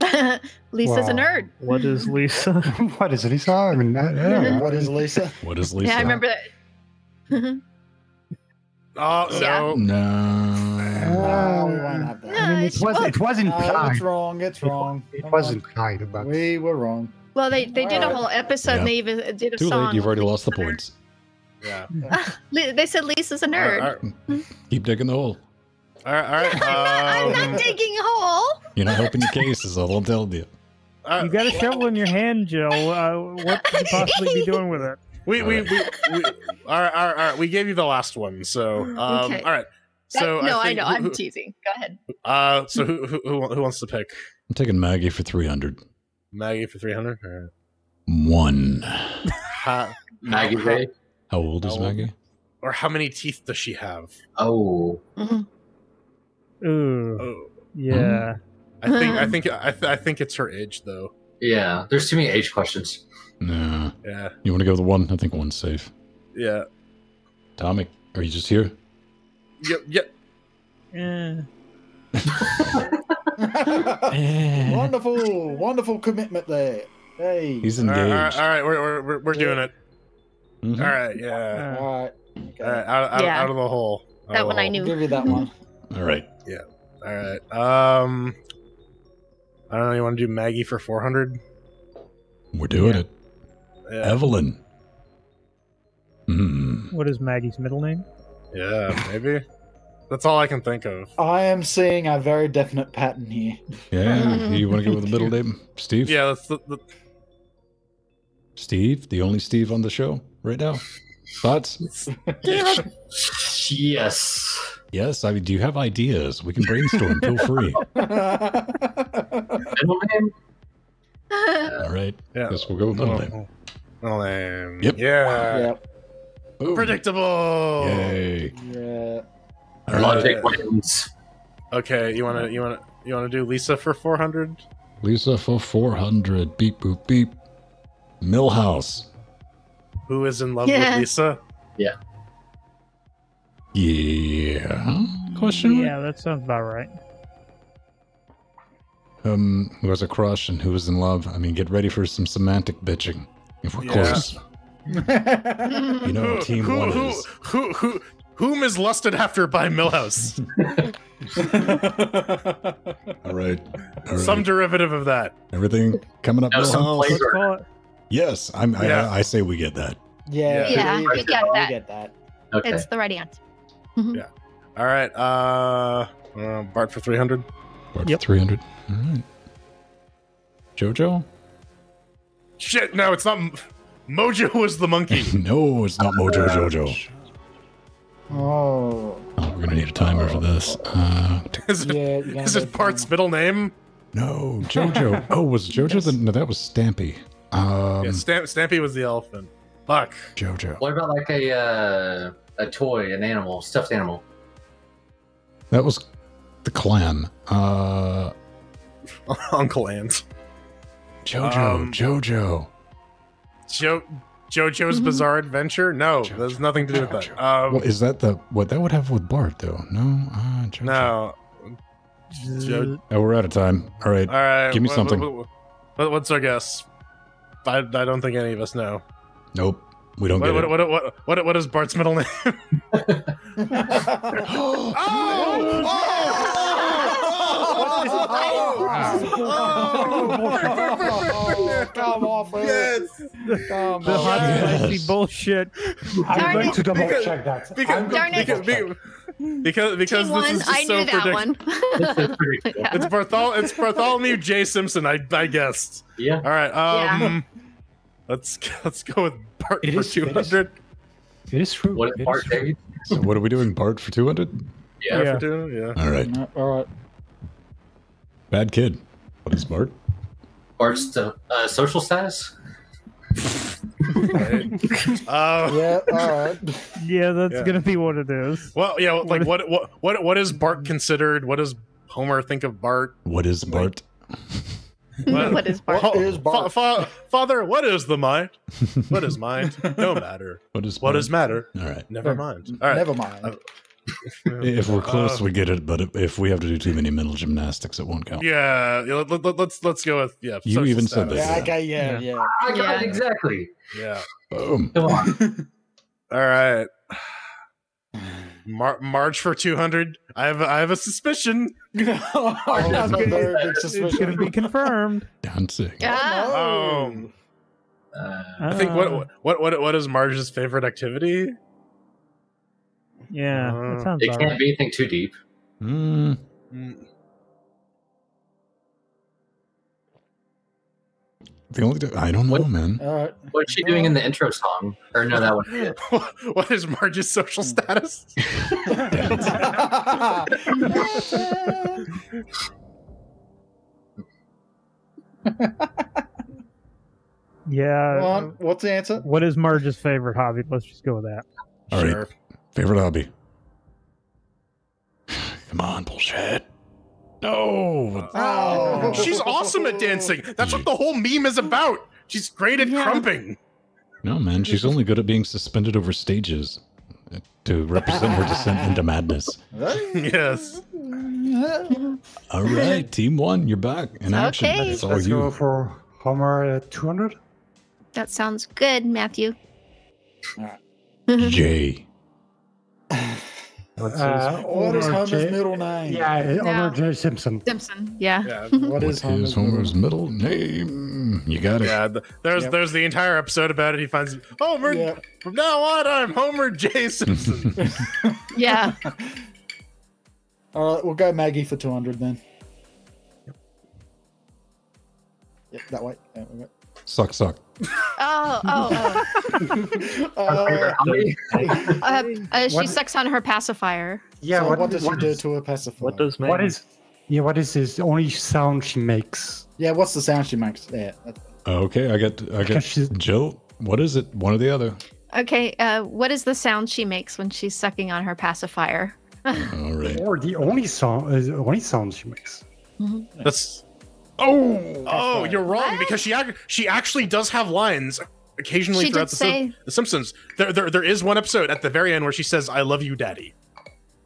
[laughs] Lisa's a nerd. What is Lisa? what is it, Lisa? I mean, I, I. What is Lisa? What is Lisa? Yeah, I remember that. [laughs] Oh Yeah. no. No. No, we won't that. No, I mean, it it's- was it was No, implied. it's wrong. It's wrong. It Come was on. implied, but We were wrong. Well, they, they did a whole episode and Yeah. they even did a Too song. late. You've already lost the points. Yeah. [laughs] They said Lisa's a All nerd. right. [laughs] Keep digging the hole. All right. All right. [laughs] I'm, not, I'm um, not digging a hole. You're not helping your case, is all I'm telling you. uh, You got a shovel in your hand, Joe. Uh, what could you possibly be doing with it? we, we, we, we, all right, all right, all right. We gave you the last one, so um, Okay. all right. That- So no, I, think know. who- I'm teasing. Go ahead. Uh, so who, who who who wants to pick I'm taking Maggie for 300. Maggie for three hundred? Or One. how, Maggie how- Ray. How old is How old? Maggie? or how many teeth does she have? Oh, Mhm. Ooh, Oh, yeah. I think I think I, th- I think it's her age though. yeah. There's too many age questions. No. Yeah, You want to go with the one? I think one's safe. yeah, Tommy, are you just here? yep, yep. Eh. Wonderful, wonderful commitment there. Hey. He's All right, all right, engaged. all right, we're we're, we're, we're doing it. Mhm. All right, yeah. All right. Okay. All right, out, out, Yeah. out of the hole. Out That of the one I hole. knew. I'll give you that one. all right. Yeah. All right. Um, I don't know. You want to do Maggie for four hundred? We're doing Yeah. it. Yeah. Evelyn. What is Maggie's middle name? Yeah, maybe. That's all I can think of. I am seeing a very definite pattern here. Yeah, [laughs] you want to go with the middle name, Steve? Yeah, that's the, the Steve, the only Steve on the show right now. Thoughts? Yes. Yes. I mean, do you have ideas? We can brainstorm. Feel free. [laughs] Middle name? [laughs] All right. yeah. Guess we'll go with middle name. Middle name. Yep. Yeah. yep. Boom. Predictable. Yay. Yeah. All right. Logic wins. Okay, you wanna you wanna you wanna do Lisa for four hundred? Lisa for 400. Beep, boop, beep. Milhouse. Who is in love Yeah. with Lisa? Yeah. Yeah. Question? Yeah, that sounds about right. Um, who has a crush and who is in love? I mean, get ready for some semantic bitching. If we're Yeah. close. [laughs] You know, who, team who, one who, is. who, who, whom is lusted after by Milhouse? [laughs] All right. All right. Some derivative of that. Everything coming up, No, some Milhouse? flavor. Let's call it. Yes, I'm, Yeah. I, I say we get that. Yeah. Yeah, we we get get we get that. Okay. It's the right answer. Yeah. All right. Uh, uh Bart for three hundred. Bart Yep. 300. All right. Jojo? Shit! No, it's not. Mojo was the monkey. [laughs] no, it's not Mojo Jojo. Oh. Oh, we're going to need a timer for this. Uh, is it, Yeah. is it Bart's time. middle name? no, Jojo. [laughs] Oh, was Jojo the. No, that was Stampy. Um, yeah, Stamp, Stampy was the elephant. Fuck. Jojo. What about like a uh, a toy, an animal, stuffed animal? That was the clan. Uh, [laughs] Uncle Ant. Jojo. Um, Jojo. Jo- JoJo's Mhm. Bizarre Adventure? No, Jojo. there's nothing to do with that. Um, well, is that the. What that would have with Bart, though? No? Uh, Jojo. no. Jo- Oh, we're out of time. All right. All right. Give me what- something. what- what- what's our guess? I, I don't think any of us know. Nope. We don't What, get what, it. what, what, what, what is Bart's middle name? [laughs] [laughs] Come off it. Yes. Come The hot on. Yes. spicy bullshit. I'm going to double Because- check that. Because, I'm Darn going it. to because, double check. because, because Team this one, is just I so knew that predict- one. This is predictable. [laughs] Yeah. It's Barthol. It's Bartholomew J. Simpson. I, I guessed. Yeah. All right. Um, let's let's go with Bart It for is- it two is- hundred. It is true. What It is is Bart true. So, what are we doing? Bart for 200? Yeah. Yeah. Yeah. All right. No, All right. Bad kid. What is Bart? Bart's uh, uh, social status? [laughs] Right. Uh, Yeah. All right. Yeah, that's Yeah. gonna be what it is. well, yeah. Like, what what what what is Bart considered? What does Homer think of Bart? What is Bart? [laughs] what is Bart? What is Bart? Fa- fa- father, what is the mind? What is mind? [laughs] No matter. What is What Bart? is matter? All right. Never mind. All right. Never mind. Uh, If we're close, Uh, we get it. But if, if we have to do too many mental gymnastics, it won't count. Yeah, yeah let, let, let's let's go with yeah. You social even said that. yeah. Okay. Yeah. Yeah. I got Yeah. it exactly. Yeah. Boom. Come on. [laughs] All right. Mar- March for two hundred. I have I have a suspicion. [laughs] Oh, that's a very big It's gonna be confirmed. Dancing. Ah. Um, Uh, I think Uh, what what what what is Marge's favorite activity? Yeah, Uh, that sounds it can't right. be anything too deep. Mm, the only I don't know, What- man. All right. What's she doing in the intro song? Or no, that one. [laughs] what is Marge's social status? [laughs] Yeah. Come on. What's the answer? What is Marge's favorite hobby? Let's just go with that. All right. Sure. Favorite hobby. Come on, bullshit. No. Oh. She's awesome at dancing. That's what the whole meme is about. She's great at Yeah. crumping. No, man. She's only good at being suspended over stages to represent her descent into madness. yes. [laughs] All right, team one, you're back in action. Okay. It's all Let's go for Homer uh, 200. That sounds good, Matthew. J. Uh, What is Homer Homer's J- middle name? Yeah, No. Homer J. Simpson. Simpson. Yeah. Yeah. What What is is Homer's, Homer's middle name? You got it. Yeah, th- there's Yep. there's the entire episode about it. He finds Homer. Yeah. From now on, I'm Homer J. Simpson. [laughs] Yeah. [laughs] All right, we'll go Maggie for 200 then. Yep, that way. Yeah, we go. Suck, suck. Oh, oh, [laughs] oh. Uh, uh, she What- sucks on her pacifier. Yeah, so what, what, does what she do to a pacifier? What does What Maggie- is? Yeah, what is this? The only sound she makes. Yeah, what's the sound she makes? Yeah. Okay, I get, I Because get. she's- Jill, what is it? One or the other. Okay, uh, what is the sound she makes when she's sucking on her pacifier? [laughs] All right. Or the only sound, uh, the only sound she makes. That's Oh! oh, you're wrong because she ac- she actually does have lines occasionally She throughout did the, Sim- say- the Simpsons. There, there there is one episode at the very end where she says, "I love you, Daddy,"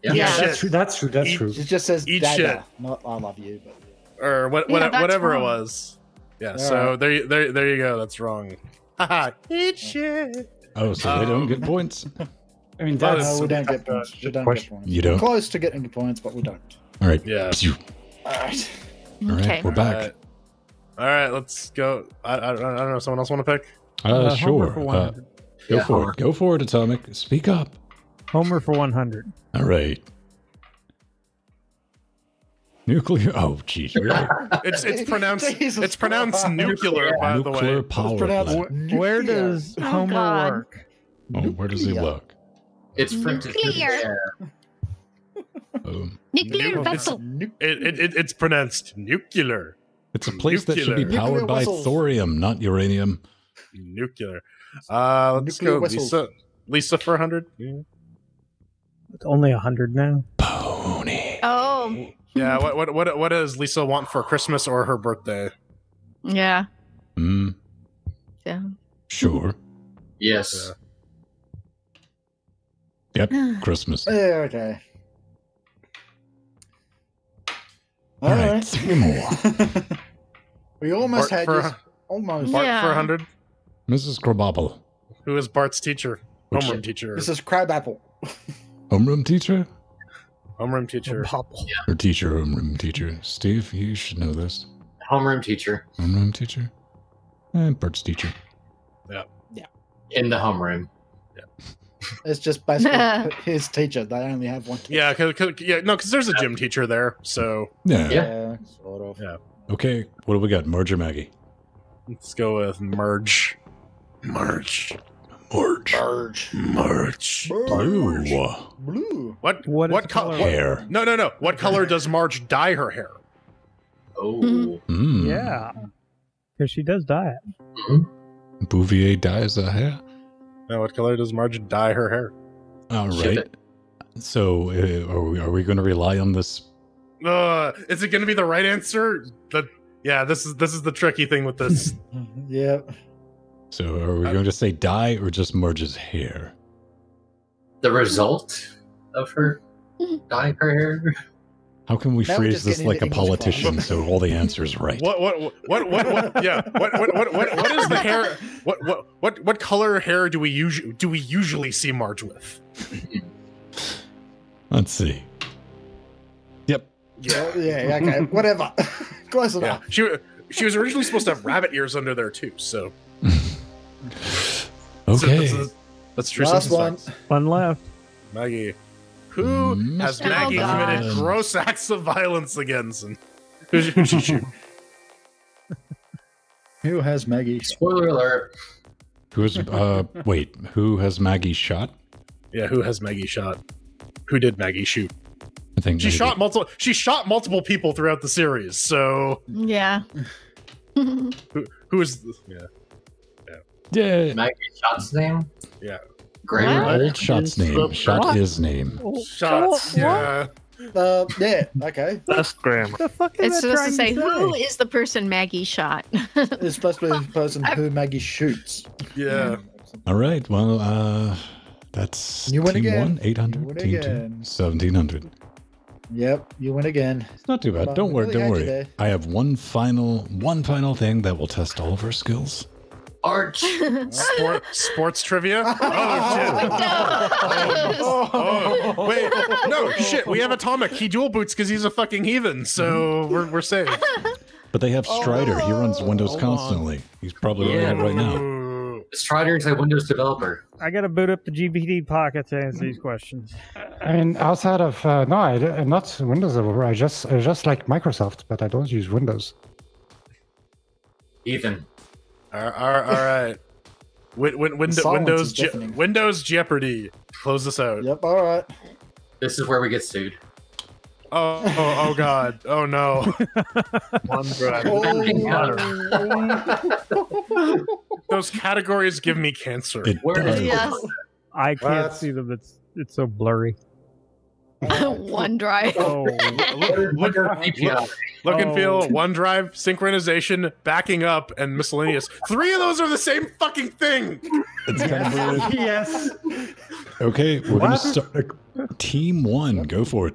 Yeah. Yeah. Shit. That's true. That's true. That's Eat- true. It just says Eat Dada, shit. not I love you. But or what, what that's whatever wrong. it was. Yeah. All so right. there there there you go. That's wrong. Haha. Eat shit. Oh, so they don't Um, get points. [laughs] I mean, that's no, we don't get points. We don't question. get points. You don't. Close to getting points, but we don't. All right. Yeah. Phew. All right. All right, Okay. we're back. Alright. All right, let's go. I, I, I don't know. Someone else want to pick? Uh, Uh, sure. For Uh, go Yeah, for Homer. it. Go for it, Atomic. Speak up. Homer for 100. All right. Nuclear. Oh, geez. Really? [laughs] It's it's pronounced Jesus it's pronounced Christ. nuclear, by the Nuclear way. power plant. Wh- Where does Oh, Homer God. work? Oh, where does he Nuclear. look? It's printed through Nuclear. air. Nuclear Nu- vessel. Nu- It, it, it it's pronounced nuclear. it's a place that should be powered Nuclear by vessels. thorium, not uranium. Nuclear. Uh, let's Nuclear go, whistles. Lisa. Lisa for hundred. It's only 100 now. Pony. Oh, Yeah. What what what what does Lisa want for Christmas or her birthday? yeah. Hmm. Yeah. Sure. Yes. Yep. [sighs] Christmas. Okay. All right. Alright. Three more. [laughs] we almost Bart had for- this. Almost. Bart Yeah. for hundred. Mrs. Krabappel. Who is Bart's teacher? Which- Homeroom teacher. This is Krabappel. [laughs] Homeroom teacher? Homeroom teacher. Or teacher, homeroom teacher? Steve, you should know this. Homeroom teacher Homeroom teacher? And Bert's teacher. Yeah. Yeah. In the homeroom. It's just basically [laughs] [laughs] his teacher. They only have one teacher. Yeah, cause, 'cause- yeah, no, because there's a gym teacher there. So Yeah. Yeah. sort of. Yeah. Okay, what do we got? Merge or Maggie? let's go with merge. Merge. Merge. Burge. Merge. Blue. Blue. What? What What, is co- color? Hair. No, no, no. What color does Marge dye her hair? Oh. Mm. Yeah. Because she does die. Bouvier dyes the hair. No, what color does Marge dye her hair? All Ship right. So, uh, are we are we going to rely on this? Uh, is it going to be the right answer? The yeah, this is this is the tricky thing with this. [laughs] Yeah. So, are we going to say dye or just Marge's hair? The result of her dyeing her hair. How can we Now phrase this like a into English class. politician so all the answers right? what, what what what what yeah what what what what what is the hair? What what what what color hair do we usually do we usually see Marge with? Let's see. Yep. Yeah. Yeah. Okay. [laughs] Whatever. [laughs] Close Yeah, enough. she she was originally supposed to have rabbit ears under there too. So [laughs] Okay. so that's, that's true. Last one. facts. One left. Maggie. Who has Maggie Oh, committed gross acts of violence against? And who's who'd she shoot? Who has Maggie? Spoiler alert. Who's uh wait, who has Maggie shot? Yeah, who has Maggie shot? Who did Maggie shoot? I think She maybe- shot multiple. She shot multiple people throughout the series. So Yeah. who who is? Yeah, Yeah. Maggie Shot's name? Yeah. Grammar. What? Old Shot's name. What? Shot his name. shots. What? Yeah, Uh, yeah. Okay. That's grammar. The fuck is It's that supposed to say, who is the person Maggie shot? It's supposed to be the [laughs] person who Maggie shoots. yeah. All right. Well, uh that's You win team again. one, 800, You win team two, 1700. Yep. You win again. It's not too bad. Well, don't worry, really don't worry. there. I have one final one final thing that will test all of our skills. Arch. Sport, sports trivia. [laughs] Oh shit. No. Oh wait, no [laughs] shit. We have Atomic. He dual boots because he's a fucking heathen. So we're we're safe. [laughs] But they have Strider. he runs Windows constantly. He's probably Yeah. it right now. Strider is a Windows developer. I gotta boot up the GPD Pocket to answer these questions. I mean, outside of uh, no, I, am not Windows developer. I just I just like Microsoft, but I don't use Windows. Ethan. All right. All right. All right. Win, win, win, Windows Je- deafening. Windows Jeopardy. Close this out. Yep. All right. This is where we get sued. Oh, oh, oh, God. Oh, no. OneDrive. [laughs] Oh, [laughs] Those categories give me cancer. It Where does. Yes. I can't What? see them. It's it's so blurry. [laughs] OneDrive. Oh, Look, API. look and feel, Oh. OneDrive, synchronization, backing up, and miscellaneous. Three of those are the same fucking thing. It's kind of weird. yes. Okay, we're gonna start. Team one, go for it.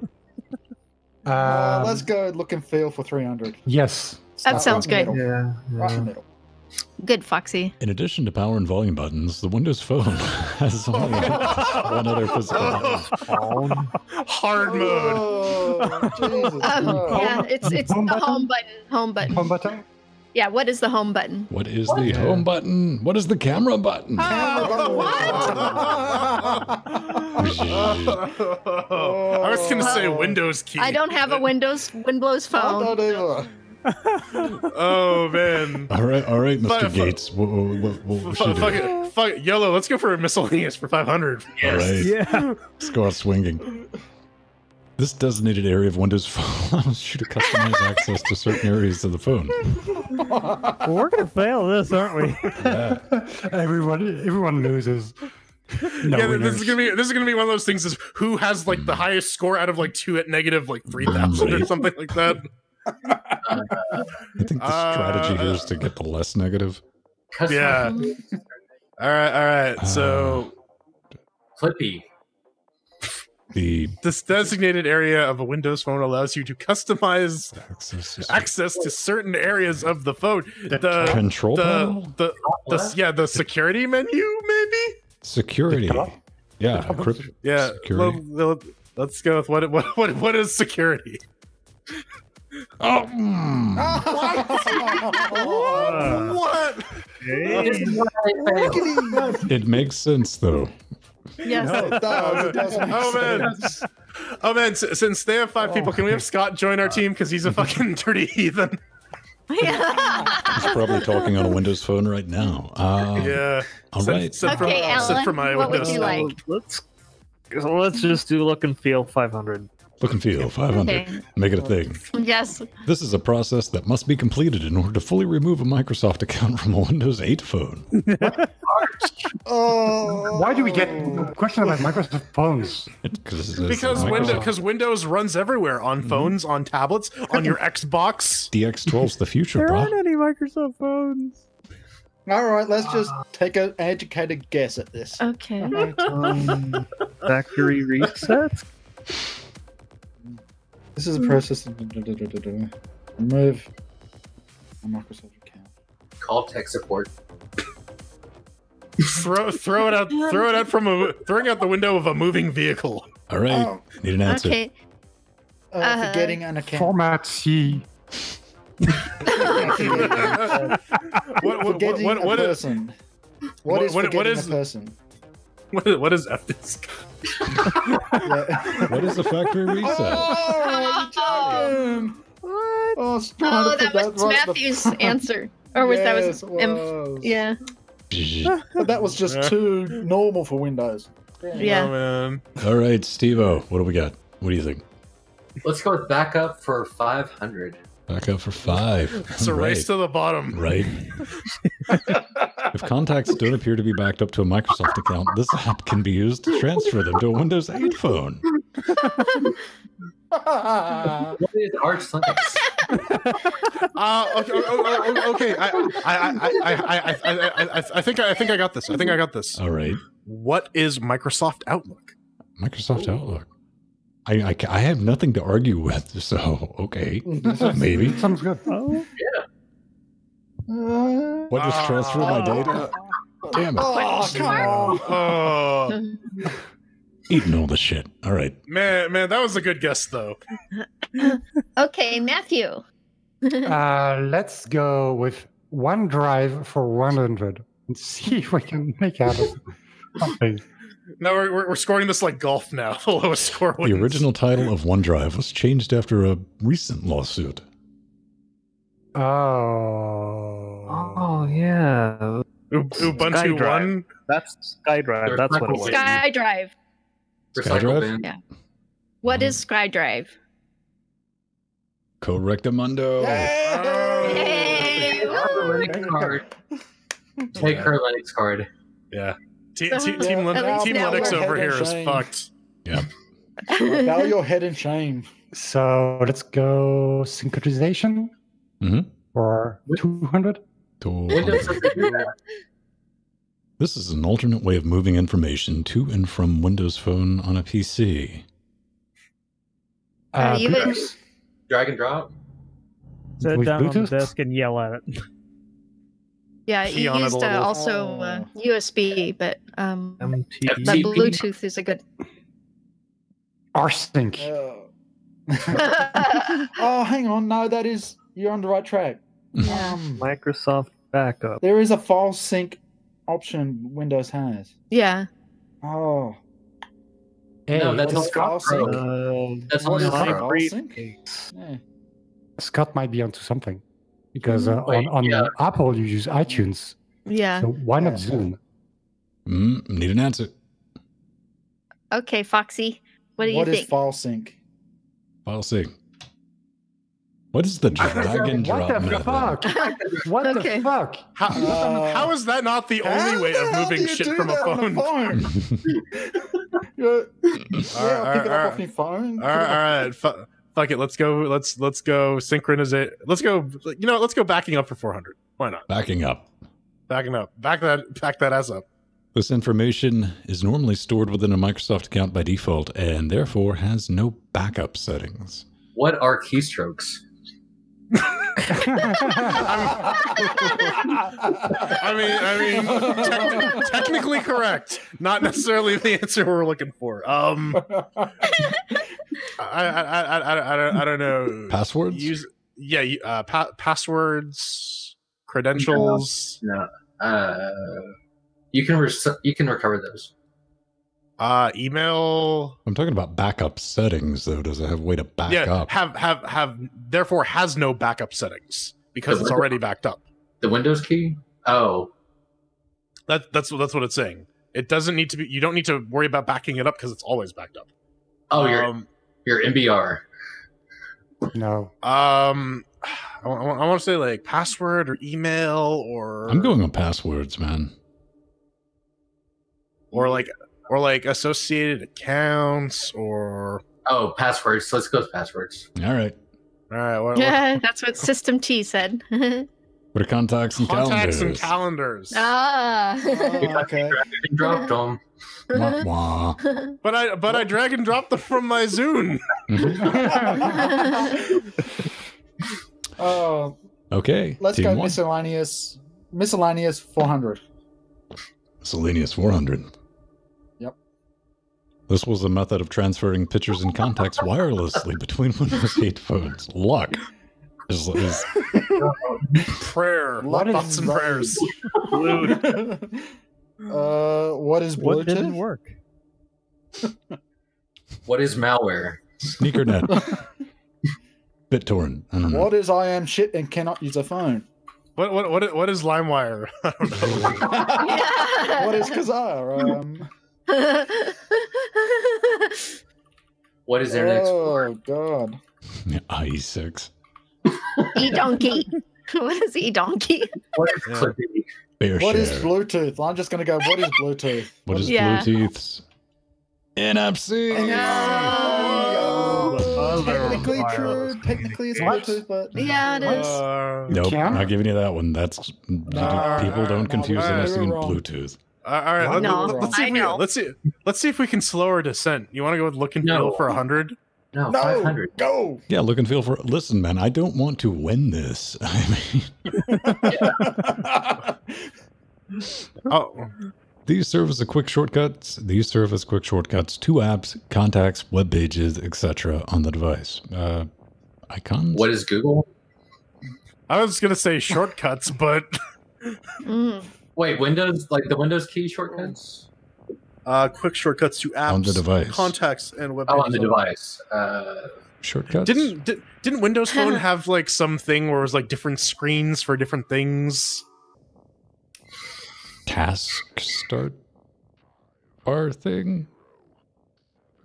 Uh, Um, let's go look and feel for 300. Yes. That sounds right good. middle. Yeah. Right in the middle. Good, Foxy. In addition to power and volume buttons, the Windows Phone [laughs] has only [laughs] one other physical button. Hard mode. Oh, Jesus. Um, Oh. yeah, it's it's Home the button? home button. Home button. Home button. Yeah, what is the home button? What is the home button? What is the camera button? [laughs] I was gonna say Windows key. I don't have a Windows Windows I phone. Don't either. Oh man. All right, all right, Mr. fuck- Gates. What, what, what, what should Fuck, fuck do? it. Fuck it. YOLO, let's go for a miscellaneous for 500. All right, yeah. let's go out swinging. This designated area of Windows Phone [laughs] allows you to customize access to certain areas of the phone. Well, we're gonna fail this, aren't we? Yeah. everyone, everyone loses. No yeah, this is gonna be this is gonna be one of those things is who has like the highest score out of like two at negative like three thousand or something like that. I think the strategy here is to get the less negative. Yeah. All right, all right. Uh, so Clippy. The this designated area of a Windows phone allows you to customize access to access to certain areas of the phone. The control the, panel, the, the What? yeah the security menu maybe security. Yeah, crypt- yeah. security. Well, let's go with what what what what is security? Oh, mm. [laughs] what? Okay. This is what I [laughs] it makes sense though. Yes. It does. It does Oh man. sense. Oh man, s- since they have five people, can we have Scott join our team because he's a fucking [laughs] dirty heathen? He's probably talking on a Windows phone right now. Uh, Yeah. All Except- right. except for- Okay, except Alan, for my what would Windows. you like? Let's let's just do look and feel 500. Look and feel 500. Okay. Make it a thing. Yes. This is a process that must be completed in order to fully remove a Microsoft account from a Windows 8 phone. [laughs] Oh. Why do we get question about Microsoft phones? [laughs] Because Because Microsoft. Windows, Windows runs everywhere on phones, on tablets, on your Xbox. DX12's the future, There bro. aren't any Microsoft phones. All right, let's just take an educated guess at this. Okay. Um, factory reset. This is a process. to Remove a Microsoft account. Call tech support. throw throw it out throw it out from a throwing out the window of a moving vehicle. All right. Oh, Need an answer. Okay. uh, Uh, forgetting an account. Format C. [laughs] What what what forgetting what, a what is person. what- what is what- what forgetting is- a person? [laughs] what is, what is fdisk? [laughs] What is the factory reset? oh, joking. What? Oh, I was trying Oh, to that was right at the- Matthew's [laughs] answer. Or was that was, Yes, it um, was. yeah. But that was just too normal for Windows. Yeah. Oh man. All right, Steve-O, what do we got? What do you think? Let's go with backup for 500. Back up for five. It's a Right. race to the bottom. Right. if contacts don't appear to be backed up to a Microsoft account, this app can be used to transfer them to a Windows 8 phone. What is Arch Linux? Uh, okay, oh, oh, oh, okay. I, I, I, I, I, I, I, I think I think I got this. I think I got this. All right. What is Microsoft Outlook? Microsoft Outlook. I, I, I have nothing to argue with, [laughs] so okay. Maybe. Sounds good. Oh, What just transferred my data? Damn it. Oh, come on. [laughs] [laughs] Eating all the shit. All right. man, man, that was a good guess though. Okay, Matthew. Uh, let's go with OneDrive for 100 and see if we can make out of something. No, we're, we're, we're scoring this like golf now. [laughs] The lowest score wins. The original title of OneDrive was changed after a recent lawsuit. Oh. Oh yeah, U- Ubuntu SkyDrive. One. that's SkyDrive. That's what it was. SkyDrive. Recycle SkyDrive? bin. Yeah. What is SkyDrive? Correctamundo. Yay! Have a Linux card. Take her Linux card. Yeah. Te- So- te- team Lin- At Team Linux over head here and is shame. fucked. Yeah. Bow your head in shame. So let's go synchronization Mhm. for 200. To- Windows doesn't do that. This is an alternate way of moving information to and from Windows Phone on a PC. Uh, you would- Drag and drop. Sit With down on the desk and yell at it. Yeah, Key you on it a used uh, also uh, USB, but um, MT. but Bluetooth is a good. Rsync. Uh, [laughs] oh, hang on. No, that is you're on the right track. yeah. Um, Microsoft backup. there is a file sync option Windows has. yeah. Oh, Hey, No, that's what on is file Scott Pro. Uh, That's What on is the file Pro. sync? briefcase. Yeah. Scott might be onto something because uh, Wait, on, on yeah. Apple you use iTunes. Yeah. So why Yeah. not Zune? Mm, need an answer. Okay, Foxy. What do you think? What is think? file sync? File sync. What is the dragon and What drop the fuck? What Okay. the fuck? How, Uh, how is that not the only way of moving shit do from a that on phone? Yeah, yeah, Alright, pick it up alright, off your phone. All right, all right. Fu- fuck it. Let's go. Let's let's go synchronize it. Let's go. You know, let's go backing up for 400. Why not? Backing up. Backing up. Back that. Back that ass up. This information is normally stored within a Microsoft account by default and therefore has no backup settings. What are keystrokes? [laughs] I mean, I mean, tec- technically correct. Not necessarily the answer we're looking for. Um, I, I, I, I, I, don't, I don't know. Passwords? Use yeah, uh, pa- passwords, credentials. No. Uh, you can re- you can recover those. Uh, email. I'm talking about backup settings, though. Does it have a way to back yeah, up? have have have. Therefore, has no backup settings because it's already backed up. The Windows key. Oh, That that's that's what it's saying. It doesn't need to be. You don't need to worry about backing it up because it's always backed up. oh, your um, your MBR. no. um, I, want to say like password or email or I'm going on passwords, man. or like or like associated accounts or Oh, passwords. Let's go with passwords. All right. all right. What, what- Yeah, [laughs] that's what System T said. [laughs] What are contacts and contacts calendars? and calendars. ah. Oh, okay. And dropped [laughs] them. Wah, wah. But I but I drag and drop them from my Zune. Oh, okay. let's go one. miscellaneous. Miscellaneous 400. Miscellaneous 400. Yep. This was a method of transferring pictures and contacts wirelessly between Windows 8 phones. Luck. Is, is, Prayer. What is Thoughts and that? prayers. [laughs] uh, what is What didn't work? [laughs] What is malware? SneakerNet. [laughs] BitTorrent. I don't know. What is I am shit and cannot use a phone? What what what what is LimeWire? I don't know. what is Kazaa? Um, What is Internet Explorer? oh God! [laughs] IE6. e donkey. [laughs] What is e donkey? What is Yeah. Clippy? Bear What is share. Bluetooth? I'm just gonna go. What is Bluetooth? [laughs] What is Yeah. Bluetooth's? NFC. No. Other Technically wireless true. Technically it's What? Bluetooth, but Yeah, it is. Uh, Nope, Can? not giving you that one. That's people don't confuse no, NFC and you're wrong. Bluetooth. All right, let, No, let, us see I if we, let's see let's see if we can slow our descent. You want to go with look and No. feel for hundred? No, no, 500. go. Yeah, look and feel for. Listen, man, I don't want to win this. [laughs] I mean, [laughs] Oh, these serve as a quick shortcuts. These serve as quick shortcuts to apps, contacts, web pages, etc. on the device. Uh, icons. What is Google? I was gonna say shortcuts, but [laughs] Mm. Wait, Windows like the Windows key shortcuts? uh, quick shortcuts to apps, On the device. contacts, and web. Oh, on the device. Uh, Shortcuts. Didn't di- didn't Windows Phone [laughs] have like something where it was like different screens for different things? task start bar thing?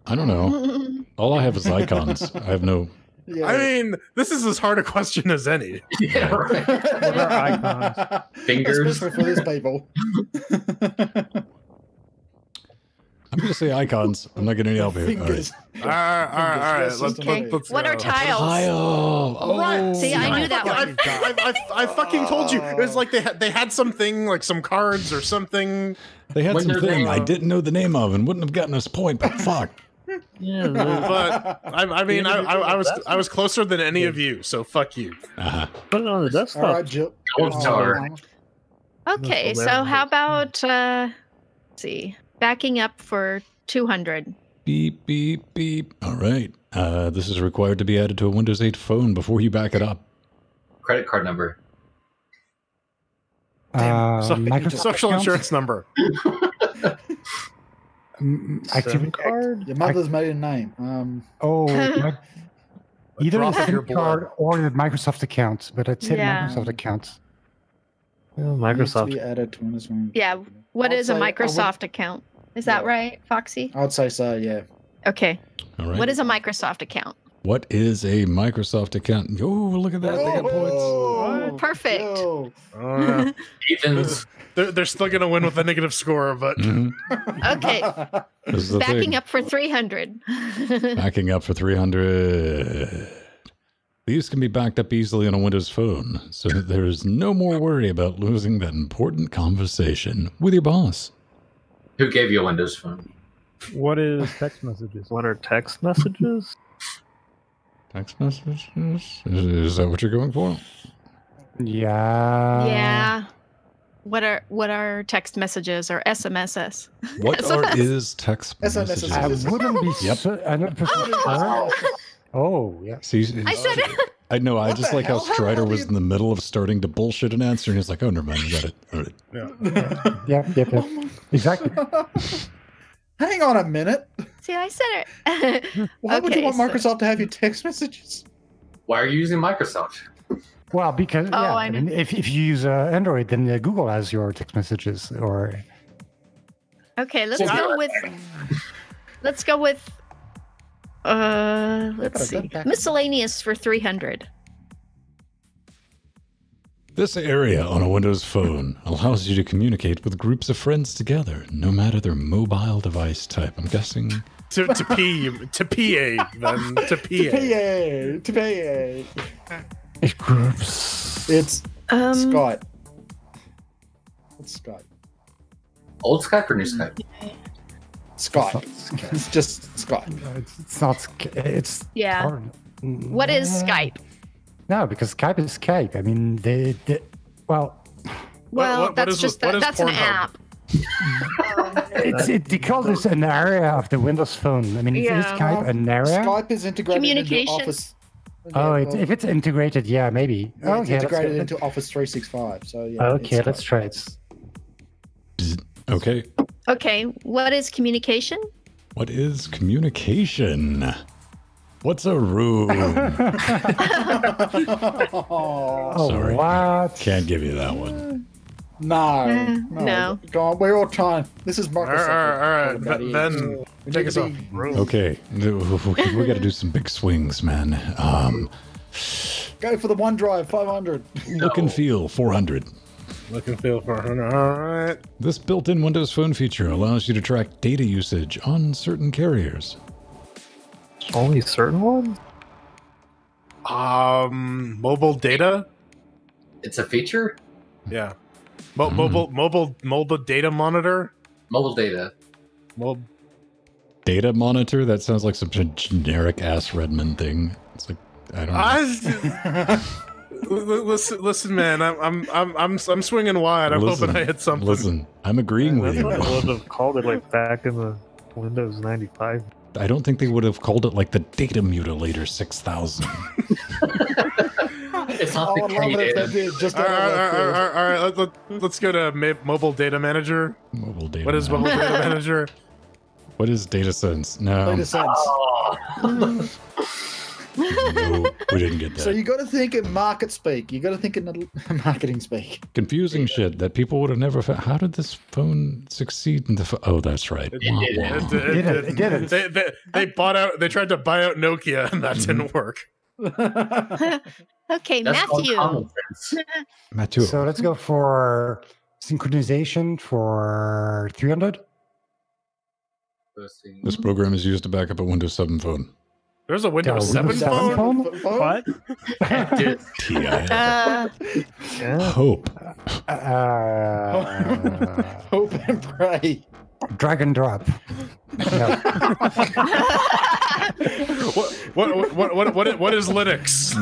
I don't know. [laughs] All I have is icons. I have no. Yeah. I mean, this is as hard a question as any. [laughs] yeah, right. What are icons? [laughs] Fingers. Especially for these people. [laughs] I'm going to say icons. I'm not getting any help here. All right. Fingers. All right, all right, all right. Let's, okay. let's, let's What are go. tiles? Tile. Oh, Right. See, I knew that I, one. I, I, I fucking told you. It was like they had they had something like some cards or something. They had Windows something name. I didn't know the name of and wouldn't have gotten us point, but fuck. Yeah, [laughs] But I, I mean, I, I, I was I was closer than any of you. So fuck you. Uh-huh. put it on the desktop. right, Jill. Gold Oh. Okay, so how about uh let's see, backing up for 200. Beep, beep, beep. All right. Uh, this is required to be added to a Windows 8 phone before you back it up. Credit card number. Uh, So- social account? insurance number. [laughs] Mm, SIM activity card. Your mother's maiden name. Um, Oh, [laughs] my- either drop a your SIM card or the Microsoft account, but it's in Yeah. Microsoft account. Yeah, needs to Microsoft. be added to Windows Phone. Yeah, What I'll is say- a I would- Microsoft account? Is that right, Foxy? I'd say so. Yeah. Okay. All right. What is a Microsoft account? What is a Microsoft account? Oh, look at that. They got points. Oh, Perfect. yo. Oh, yeah. [laughs] They're, they're still gonna win with a negative score, but Mhm. Okay. [laughs] This is the Backing thing. up for 300. [laughs] Backing up for 300. These can be backed up easily on a Windows phone, so that there is no more worry about losing that important conversation with your boss. Who gave you a Windows phone? What is text messages? What are text messages? Text messages? Is, is that what you're going for? Yeah. yeah. What are what are text messages or SMSs? What That's [laughs] are is text SMS messages? I wouldn't be Yep. so, 100% sure. Oh, yeah. See, I said it. I know. I just like how hell? How Strider hell do was you- in the middle of starting to bullshit an answer, and he's like, "Oh, never mind, you got it." All right. Yeah, yep, yep. Oh exactly. [laughs] Hang on a minute. See, I said it. [laughs] Why would you Okay, want so- Microsoft to have your text messages? Why are you using Microsoft? Well, because Oh, yeah, I I mean, if, if you use uh, Android, then uh, Google has your text messages or Okay, let's Well, go with let's go with uh let's see. Miscellaneous for 300. This area on a Windows phone allows you to communicate with groups of friends together, no matter their mobile device type. I'm guessing. to to P to PA then to PA. PA, to PA. it groups. It's Um Skype. It's Skype. Old Skype or new Skype? Skype. It's just Skype. It's, it's not. Sk- It's yeah. hard. What is Skype? No, because Skype is Skype. I mean, they, they well, Well, what- what that's is- just what that, is that's an Pornhub? app. [laughs] it's it, they call this an area of the Windows phone. I mean, is Skype an area? Skype is integrated into Office. oh, Yeah, it's, well, if it's integrated, yeah, maybe. Oh, yeah, it's okay, let's, integrated into Office 365. So yeah. okay, let's try it. Okay. Okay, what is communication? What is communication? What's a room? [laughs] Oh, Sorry. what? Can't give you that one. no, Eh, no. no. Go on. We're all trying. This is All right. All right, all right. Bloody Ben. We take us off. be- Okay, we got to do some big swings, man. Um, Go for the OneDrive 500. look and feel 400. Look and feel for her. All right. This built-in Windows Phone feature allows you to track data usage on certain carriers. Only certain ones? Um, mobile data. It's a feature? Yeah. Mo- Hmm. Mobile mobile mobile data monitor. Mobile data. Well, Data monitor? That sounds like some generic ass Redmond thing. It's like I don't know. I. L- l- listen, listen, man. I'm, I'm, I'm, I'm, I'm swinging wide. I'm Listen, hoping I hit something. Listen, I'm agreeing with That's you. what I would have called it like back in the Windows 95. I don't think they would have called it like the Data Mutilator 6000. [laughs] It's not oh, I the would love it if data. they did. Just All don't right, all know right, that all first. right, all right. Let, let, let's go to ma- mobile data manager. Mobile data. What is mobile data manager? [laughs] What is data sense? No, Data sense. Oh. [laughs] no, we didn't get that. So you got to think in market speak. You got to think in [laughs] marketing speak. Confusing shit that people would have never. Fa- How did this phone succeed in the? Pho- oh, that's right. It Wah, did. wah. It, It didn't, it didn't. They, they, they bought out. They tried to buy out Nokia, and that mm-hmm. didn't work. [laughs] okay, That's Matthew. [laughs] Matthew. So let's go for synchronization for 300. This program is used to back up a Windows 7 phone. There's a Windows Yeah, 7 Windows 7 phone. phone? What? TI. Uh, Hope. Uh, Hope and pray. drag and drop. No. What, what, what, what, what, what is Linux?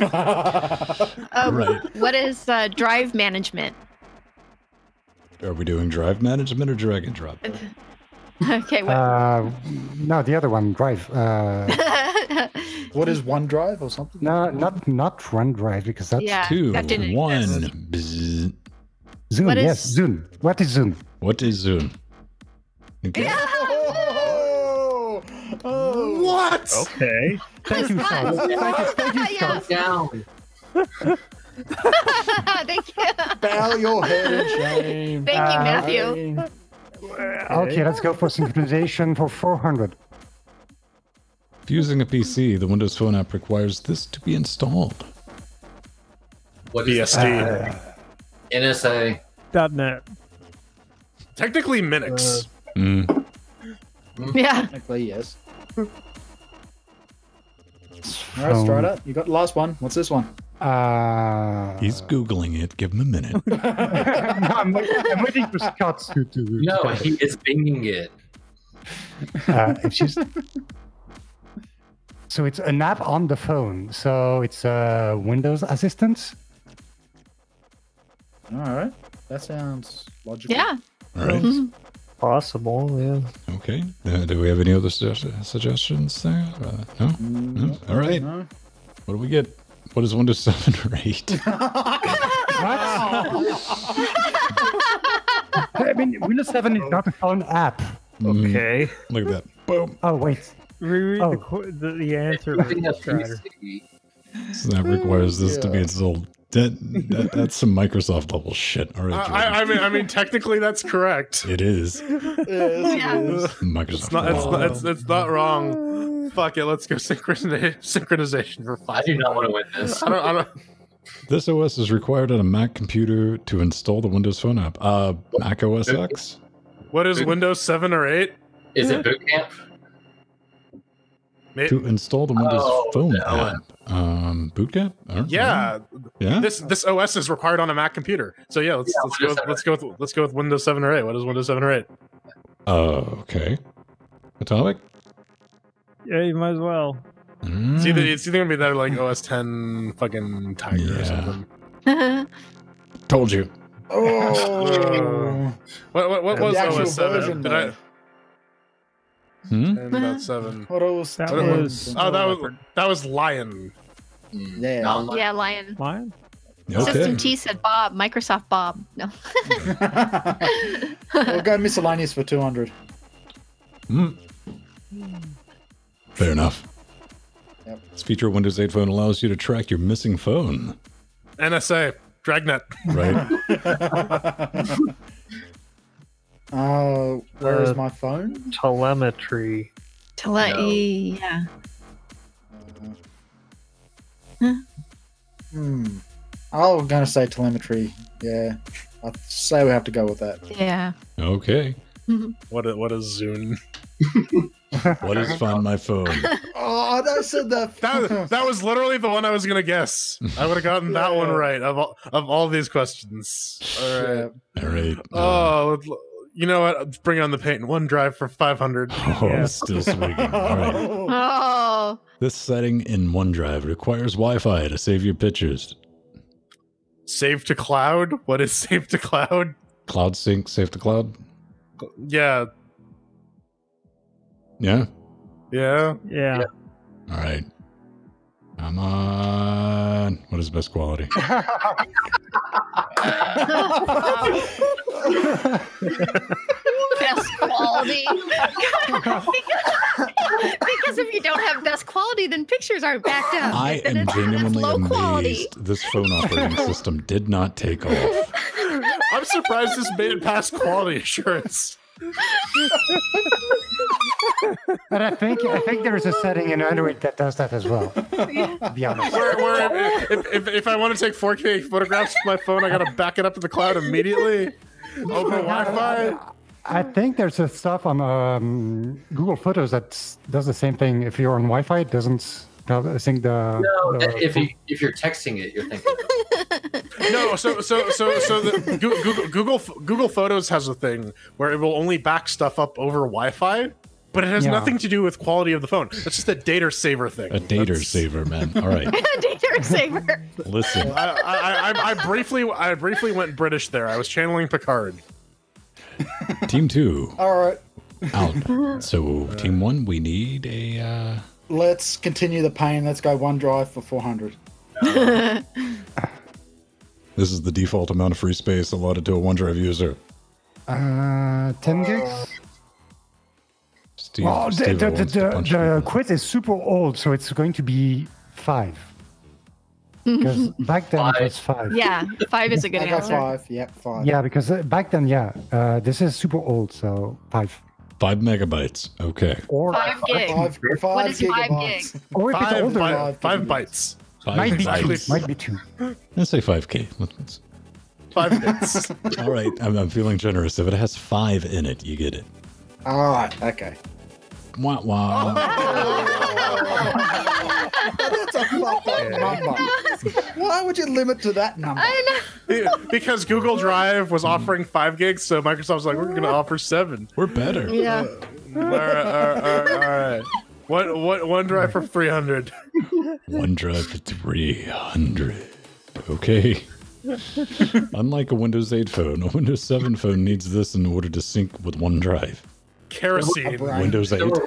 uh, Right. What is uh, drive management? Are we doing drive management or drag and drop? [laughs] Okay, what? Uh, no, the other one, drive. Uh, [laughs] what is OneDrive or something? no, not not OneDrive because that's yeah, Two, that didn't one. Bzz. Zoom. What yes, is- Zoom. What is Zoom? What is Zoom? Okay. [laughs] Oh, oh. What? Okay. Thank you, Sean. Thank you, thank you, Sean. Yes. down. Thank you. Bow your head in shame. Thank you, Uh, Matthew. Okay, let's go for synchronization for 400. If using a PC, the Windows Phone app requires this to be installed. What is BSD. Uh, NSA? .NET. Technically Minix. Mm. [laughs] Yeah. Technically, yes. All right, straight up. You got the last one. What's this one? Uh, He's Googling it. Give him a minute. [laughs] no, I'm, I'm waiting for Scott to. to No, to he is binging it. uh, if she's... [laughs] So it's an app on the phone. So it's a Windows Assistant. All right. That sounds logical. Yeah. All right. Possible, yeah. Okay. Uh, do we have any other sugge- suggestions there? Uh, no? No? All right. No. What do we get? What is Windows 7 or 8? [laughs] I mean, Windows 7 is not a phone app. Mm, Okay. Look at that. Boom. Oh, wait. Reread Oh. the, the the answer. Using a Strider. PC. So that requires this to be Yeah. installed. That, that that's some Microsoft level shit. All I. I, I mean, I mean, technically that's correct. it is Yes, [laughs] Yeah. it is. Microsoft. It's not. It's not. It's, it's not wrong. Fuck it. Let's go synchroni- synchronization for five. I do not want to win this. I don't. I don't. This OS is required on a Mac computer to install the Windows Phone app. Uh, Mac OS X. What is Windows seven or eight? Is it boot camp? May- To install the Windows Oh, Phone no. app. Um, Bootcamp. I don't know. Yeah, Yeah. this this OS is required on a Mac computer. So yeah, let's Yeah, let's go with, let's go with let's go with Windows seven or eight. What is Windows seven or eight? Uh, okay. Atomic. Yeah, you might as well. It's either Mm, it's either gonna be that like OS ten fucking Tiger or Yeah. something. told you. Oh. [laughs] What what, what was OS seven? Did though. Hmm? I and about [laughs] seven? What else? That What was- Oh, that was that was Lion. Hmm. Yeah. No, yeah, Lion. Lion? Okay. System T said Bob. Microsoft Bob. No. [laughs] we'll go miscellaneous for 200. Hmm. Fair enough. Yep. This feature of Windows 8 Phone allows you to track your missing phone. NSA Dragnet. Right. [laughs] Uh, where is Uh, my phone? Telemetry. Tele- No. Yeah. Hmm. I'm going to say telemetry. Yeah. I'd say we have to go with that. Yeah. okay. [laughs] [laughs] What is, what is Zune? What is Find My Phone? [laughs] Oh, I said that. That that was literally the one I was gonna guess. I would have gotten that one right of all of all these questions. All right. All right. Oh, let's- you know what? Let's bring on the paint. In OneDrive for five hundred. [laughs] Oh, Yeah. still swinging. All right. Oh. This setting in OneDrive requires Wi-Fi to save your pictures. Save to cloud. What is save to cloud? Cloud sync, save to cloud. Yeah, Yeah. yeah. Yeah. All right. Come on. What is best quality? [laughs] [laughs] best quality. because, [laughs] because if you don't have best quality, then pictures aren't backed up. I Then am it's- then it's genuinely low amazed quality. this phone operating [laughs] system did not take off. I'm surprised this made it past quality assurance. But I think I think there is a setting in Android that does that as well. To be honest. Where, where if, if, if I want to take 4K photographs with my phone, I gotta back it up to the cloud immediately over Wi-Fi. I think there's a stuff on um, Google Photos that does the same thing. If you're on Wi-Fi, it doesn't. I think the, No, the- if you if you're texting it, you're thinking. [laughs] No, so so so so the Google Google Google Photos has a thing where it will only back stuff up over Wi-Fi, but it has Yeah. nothing to do with quality of the phone. It's just a data saver thing. A data That's- saver, man. All right, [laughs] a Data [laughs] saver. listen. I, I, I, I briefly I briefly went British there. I was channeling Picard. Team two All right, out. So team one, we need a. Uh, let's continue the pain. Let's go one drive for 400. [laughs] this is the default amount of free space allotted to a OneDrive user. uh, 10 gigs. Steve, Well, the, Steve the, the, wants the, the people. quiz is super old, so it's going to be five. [laughs] Because back then it was five. Yeah, five is a good I got five. Yep, five. Yeah, because uh, back then, yeah, uh, this is super old, so five. Five megabytes. Okay. Or Five gig. Five, five What is five gigabytes. gig? or if it's older, Five five bytes. Five might be two. Might be two. Let's say 5K. Five bits. [laughs] All right, I'm, I'm feeling generous. If it has five in it, you get it. All right. Okay. Wah wah. That's a fucked up number. Why would you limit to that number? I know. because Google Drive was offering five gigs, so Microsoft's like, we're going to offer seven. We're better. Yeah. All right, all right, all right, all right. One, one, one drive for 300. OneDrive for 300. Okay. Unlike a Windows 8 phone, a Windows 7 phone needs this in order to sync with OneDrive. Kerosene. Right. Windows 8. Windows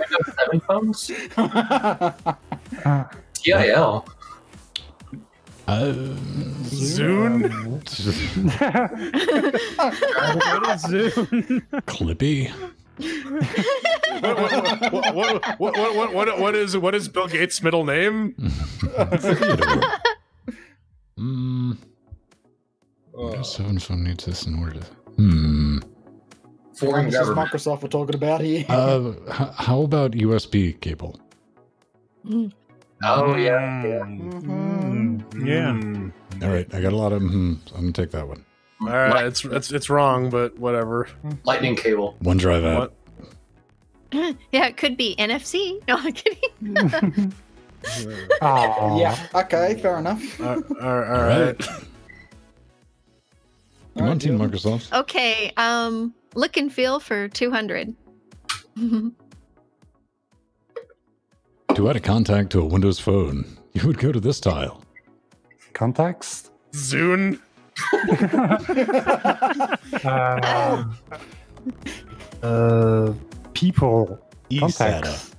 7 phones? [laughs] Uh, TIL. Uh, Zune? [laughs] Clippy. What, what, what, what, what, what, what, what is what is Bill Gates' middle name? Theodore. [laughs] Hmm. Windows 7 phone needs this in order to. Hmm. Foreign This is government. Microsoft we're talking about here. Uh, h- how about USB cable? Oh, yeah. yeah. Mhm. Yeah. Hmm. All right, I got a lot of. Hmm, I'm gonna take that one. All right, it's it's it's wrong, but whatever. Lightning cable. OneDrive app. What? [laughs] Yeah, it could be NFC. [laughs] No, I'm kidding. [laughs] aw. Yeah. Okay. Fair enough. All, all All right. right. Come on, Team Microsoft. Okay. Um, look and feel for 200. [laughs] To add a contact to a Windows phone, you would go to this tile. Contacts. Zune. [laughs] Uh, uh, people. Contacts.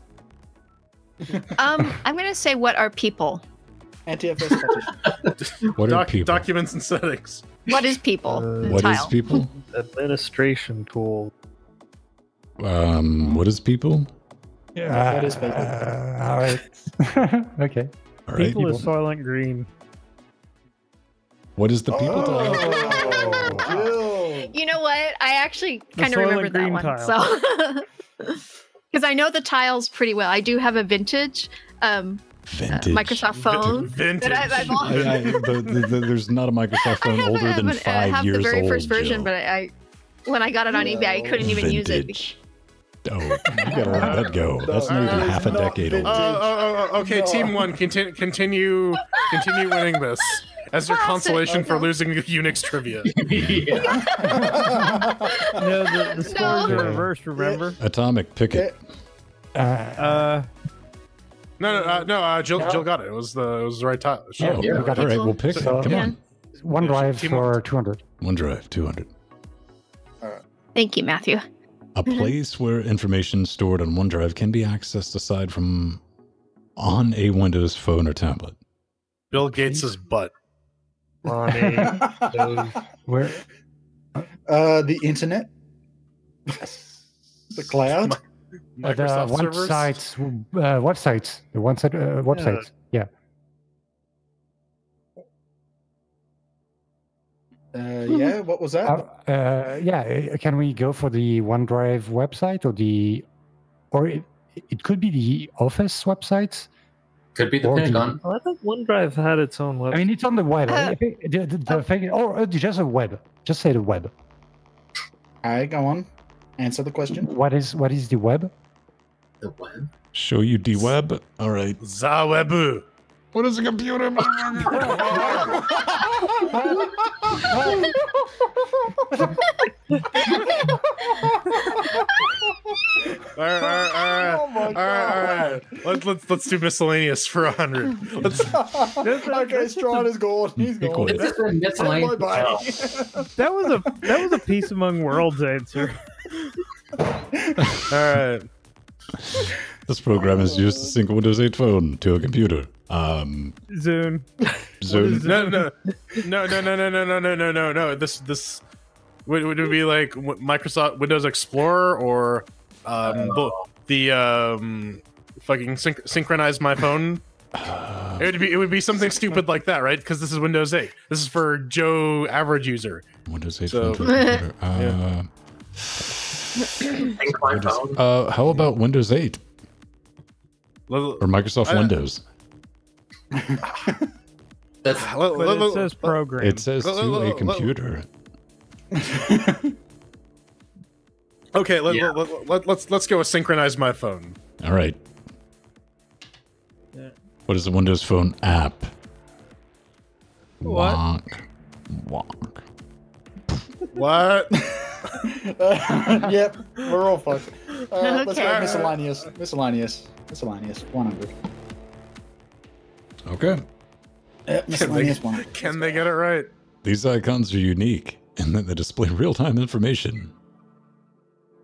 um, I'm gonna say, what are people? NTFS partition. What are Doc- people? documents and settings. What is people? Uh, What is Tile. people? [laughs] Administration tool. Um, what is people? Yeah. What is people? Uh, all right. [laughs] okay. All right. People is Soylent Green. What is the people tile? Oh, Jill. You know what? I actually kind of Soylent remember that one. tile. So, [laughs] because I know the tiles pretty well. I do have a vintage um, uh, Microsoft phone. Vintage. But I- I've [laughs] al- I- I- the- the- the- there's not a Microsoft phone have, older have than an- I have years the very old. first version, Jill. but I, I when I got it on eBay, I couldn't even use it. Oh, you gotta let that go. [laughs] That's No, not even that half a is not decade old. Uh, vintage. oh, oh, oh, okay, No. team one, continue, continue, continue winning this as your Classic. consolation for Okay. losing Unix trivia. [laughs] No, the, the scores No. are reversed, remember? Atomic, pick it. Uh, Uh, No, no, uh, no. Uh, Jill, Jill got it. It was the it was the right time. She- Oh, Yeah. all right. We'll pick it. So- Come Yeah. on. OneDrive Team for 200. OneDrive, 200. Thank you, Matthew. A place where information stored on OneDrive can be accessed aside from on a Windows phone or tablet. Bill Gates's butt. On a [laughs] Where? uh, the internet, the cloud. Uh, the Microsoft servers. websites, uh, websites, the one side, uh, websites. Yeah. Uh, yeah, what was that? Uh, uh, yeah. uh, Can we go for the OneDrive website or the, or it, it could be the Office website. Could be the Or the- Pentagon. I think OneDrive had its own website. I mean, it's on the web. Uh, [laughs] I think the, the, the thing, or uh, just a web. Just say the web. Hey, go on. Answer the question. What is what is the web? The web. Show you D-Web? All right. Zawebu. What is a computer? All right, all right, all right. Oh all right, all right. Let's let's let's do miscellaneous for a hundred. Let's [laughs] okay, Strahd is gone. He's Be gone. quiet. It's just a miscellaneous. Bye-bye. That was a that was a peace among worlds answer. [laughs] all right. this program is used to sync Windows 8 phone to a computer. Um, Zune. Zoom. No, no, no, no, no, no, no, no, no, no, no, no. This this would would it be like Microsoft Windows Explorer or um the, the um fucking synch- synchronize my phone? It would be it would be something stupid like that, right? Because this is Windows 8. This is for Joe average user. Windows 8 So- phone to a computer. [laughs] Uh, Yeah. Think my Windows- phone. uh, how about Windows 8 Let- or Microsoft I- Windows? [laughs] That's let- But it says program. It says to a computer. [laughs] Okay, let, Yeah. let, let, let, let's let's go synchronize my phone. All right. Yeah. What is the Windows Phone app? What? Wonk. Wonk. [laughs] Uh, [laughs] yep, we're all fucked. Uh, Let's go miscellaneous. Miscellaneous. Miscellaneous. 100. Okay. Yep, miscellaneous 100. Can they get it right? These icons are unique in that they display real-time information.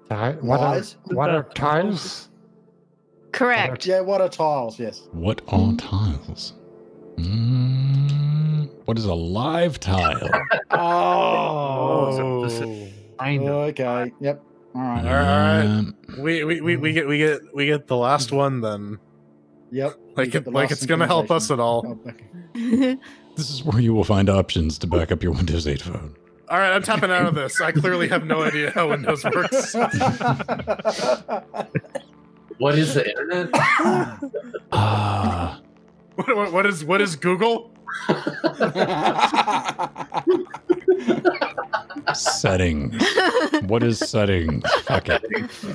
Ti- what are what are tiles? Correct. Yeah, what are tiles? Yes. What are tiles? Mm, what is a live tile? [laughs] Oh. Oh, so kind of. Okay. Yep. All right. All right. Um, We, we, we, we get we get we get the last one then. Yep. [laughs] Like it, the like it's gonna help us at all. Oh, okay. [laughs] This is where you will find options to back up your Windows 8 phone. All right, I'm tapping out of this. I clearly have no idea how Windows works. [laughs] what is the internet? Ah, What, what, what is what is Google? Settings. What is settings? Fuck it.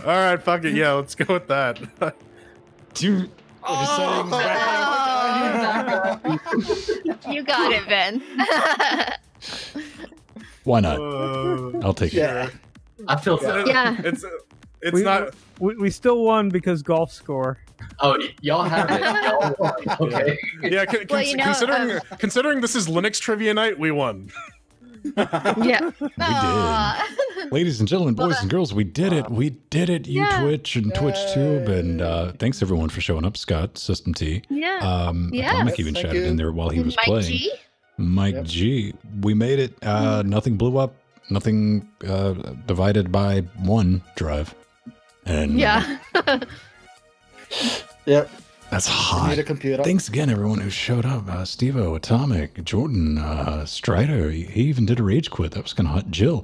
All right, fuck it. Yeah, let's go with that. [laughs] Do you got it, Ben. [laughs] why not? Uh, I'll take it. yeah. I feel so. Yeah. It's it's We- not. We, we still won because golf score. Oh, y- y'all have it. Y'all won. Okay. [laughs] Yeah, con- Well, cons- you know, considering um, considering this is Linux trivia night, we won. [laughs] yeah. Aw. [laughs] Ladies and gentlemen, boys and girls, we did it. We did it. You Yeah. Twitch and Twitch Tube. And uh, thanks everyone for showing up. Scott, System T. yeah. Um, Yes. Atomic even Thank chatted you. in there while he was Mike playing. G. Mike Yep. G. We made it. Uh, nothing blew up. Nothing uh, divided by one drive. And Yeah. [laughs] Yep. That's You hot. need a computer. Thanks again, everyone who showed up. Uh, Stevo, Atomic, Jordan, uh, Strider. He, he even did a rage quit. That was kind of hot. Jill,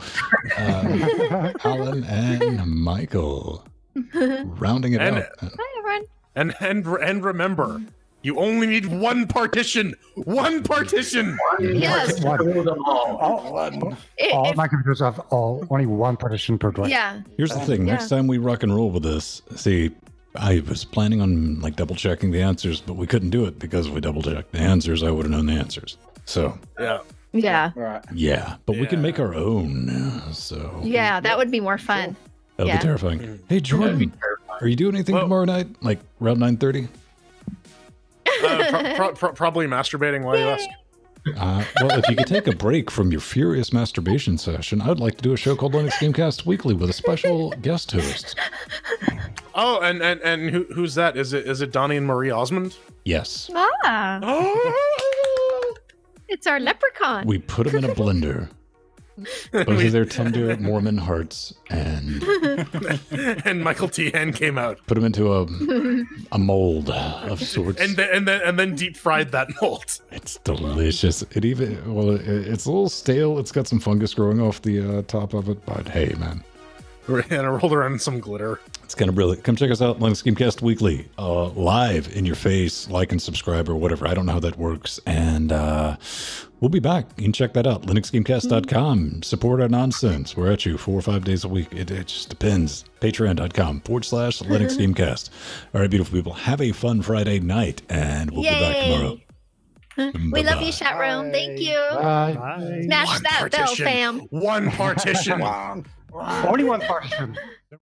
uh, [laughs] Alan, and Michael. Rounding it And- out. Hi, everyone. And and and remember, you only need one partition. One partition. Yes. One. Rule all. One. It- All if- my computers have all only one partition per drive. yeah. Here's the thing. Next time we rock and roll with this, see, I was planning on like double checking the answers, but we couldn't do it because if we double checked the answers, I would have known the answers. So Yeah. Yeah. All right. yeah, but we can make our own. So Yeah. That would be more fun. That would Yeah. be terrifying. Hey Jordan, are you doing anything Well- tomorrow night? Like around nine thirty? Uh, pro- pro- pro- probably masturbating while you ask. Uh, well, if you could take a break from your furious masturbation session, I'd like to do a show called Linux Gamecast Weekly with a special [laughs] guest host. Oh, and and and who, who's that? Is it is it Donny and Marie Osmond? Yes. Ah. It's our leprechaun. We put him in a blender. [laughs] We- of their tender Mormon hearts and [laughs] and Michael T. Hen came out. put them into a a mold of sorts. And then, and then and then deep fried that mold. It's delicious. It even well, it, it's a little stale. It's got some fungus growing off the uh, top of it, but hey, man, [laughs] And I rolled around in some glitter. It's kind of brilliant. Come check us out, Linux Gamecast Weekly, uh, live in your face. Like and subscribe or whatever. I don't know how that works, and uh, we'll be back. You can check that out. LinuxGamecast.com. Support our nonsense. We're at you four or five days a week. It, it just depends. Patreon.com forward slash [laughs] Linux Gamecast. All right, beautiful people. Have a fun Friday night, and we'll be back tomorrow. Yay! we love you, chat room. Thank you. Bye. Bye. Smash One that bell, fam. One partition. [laughs] Only one partition. [laughs]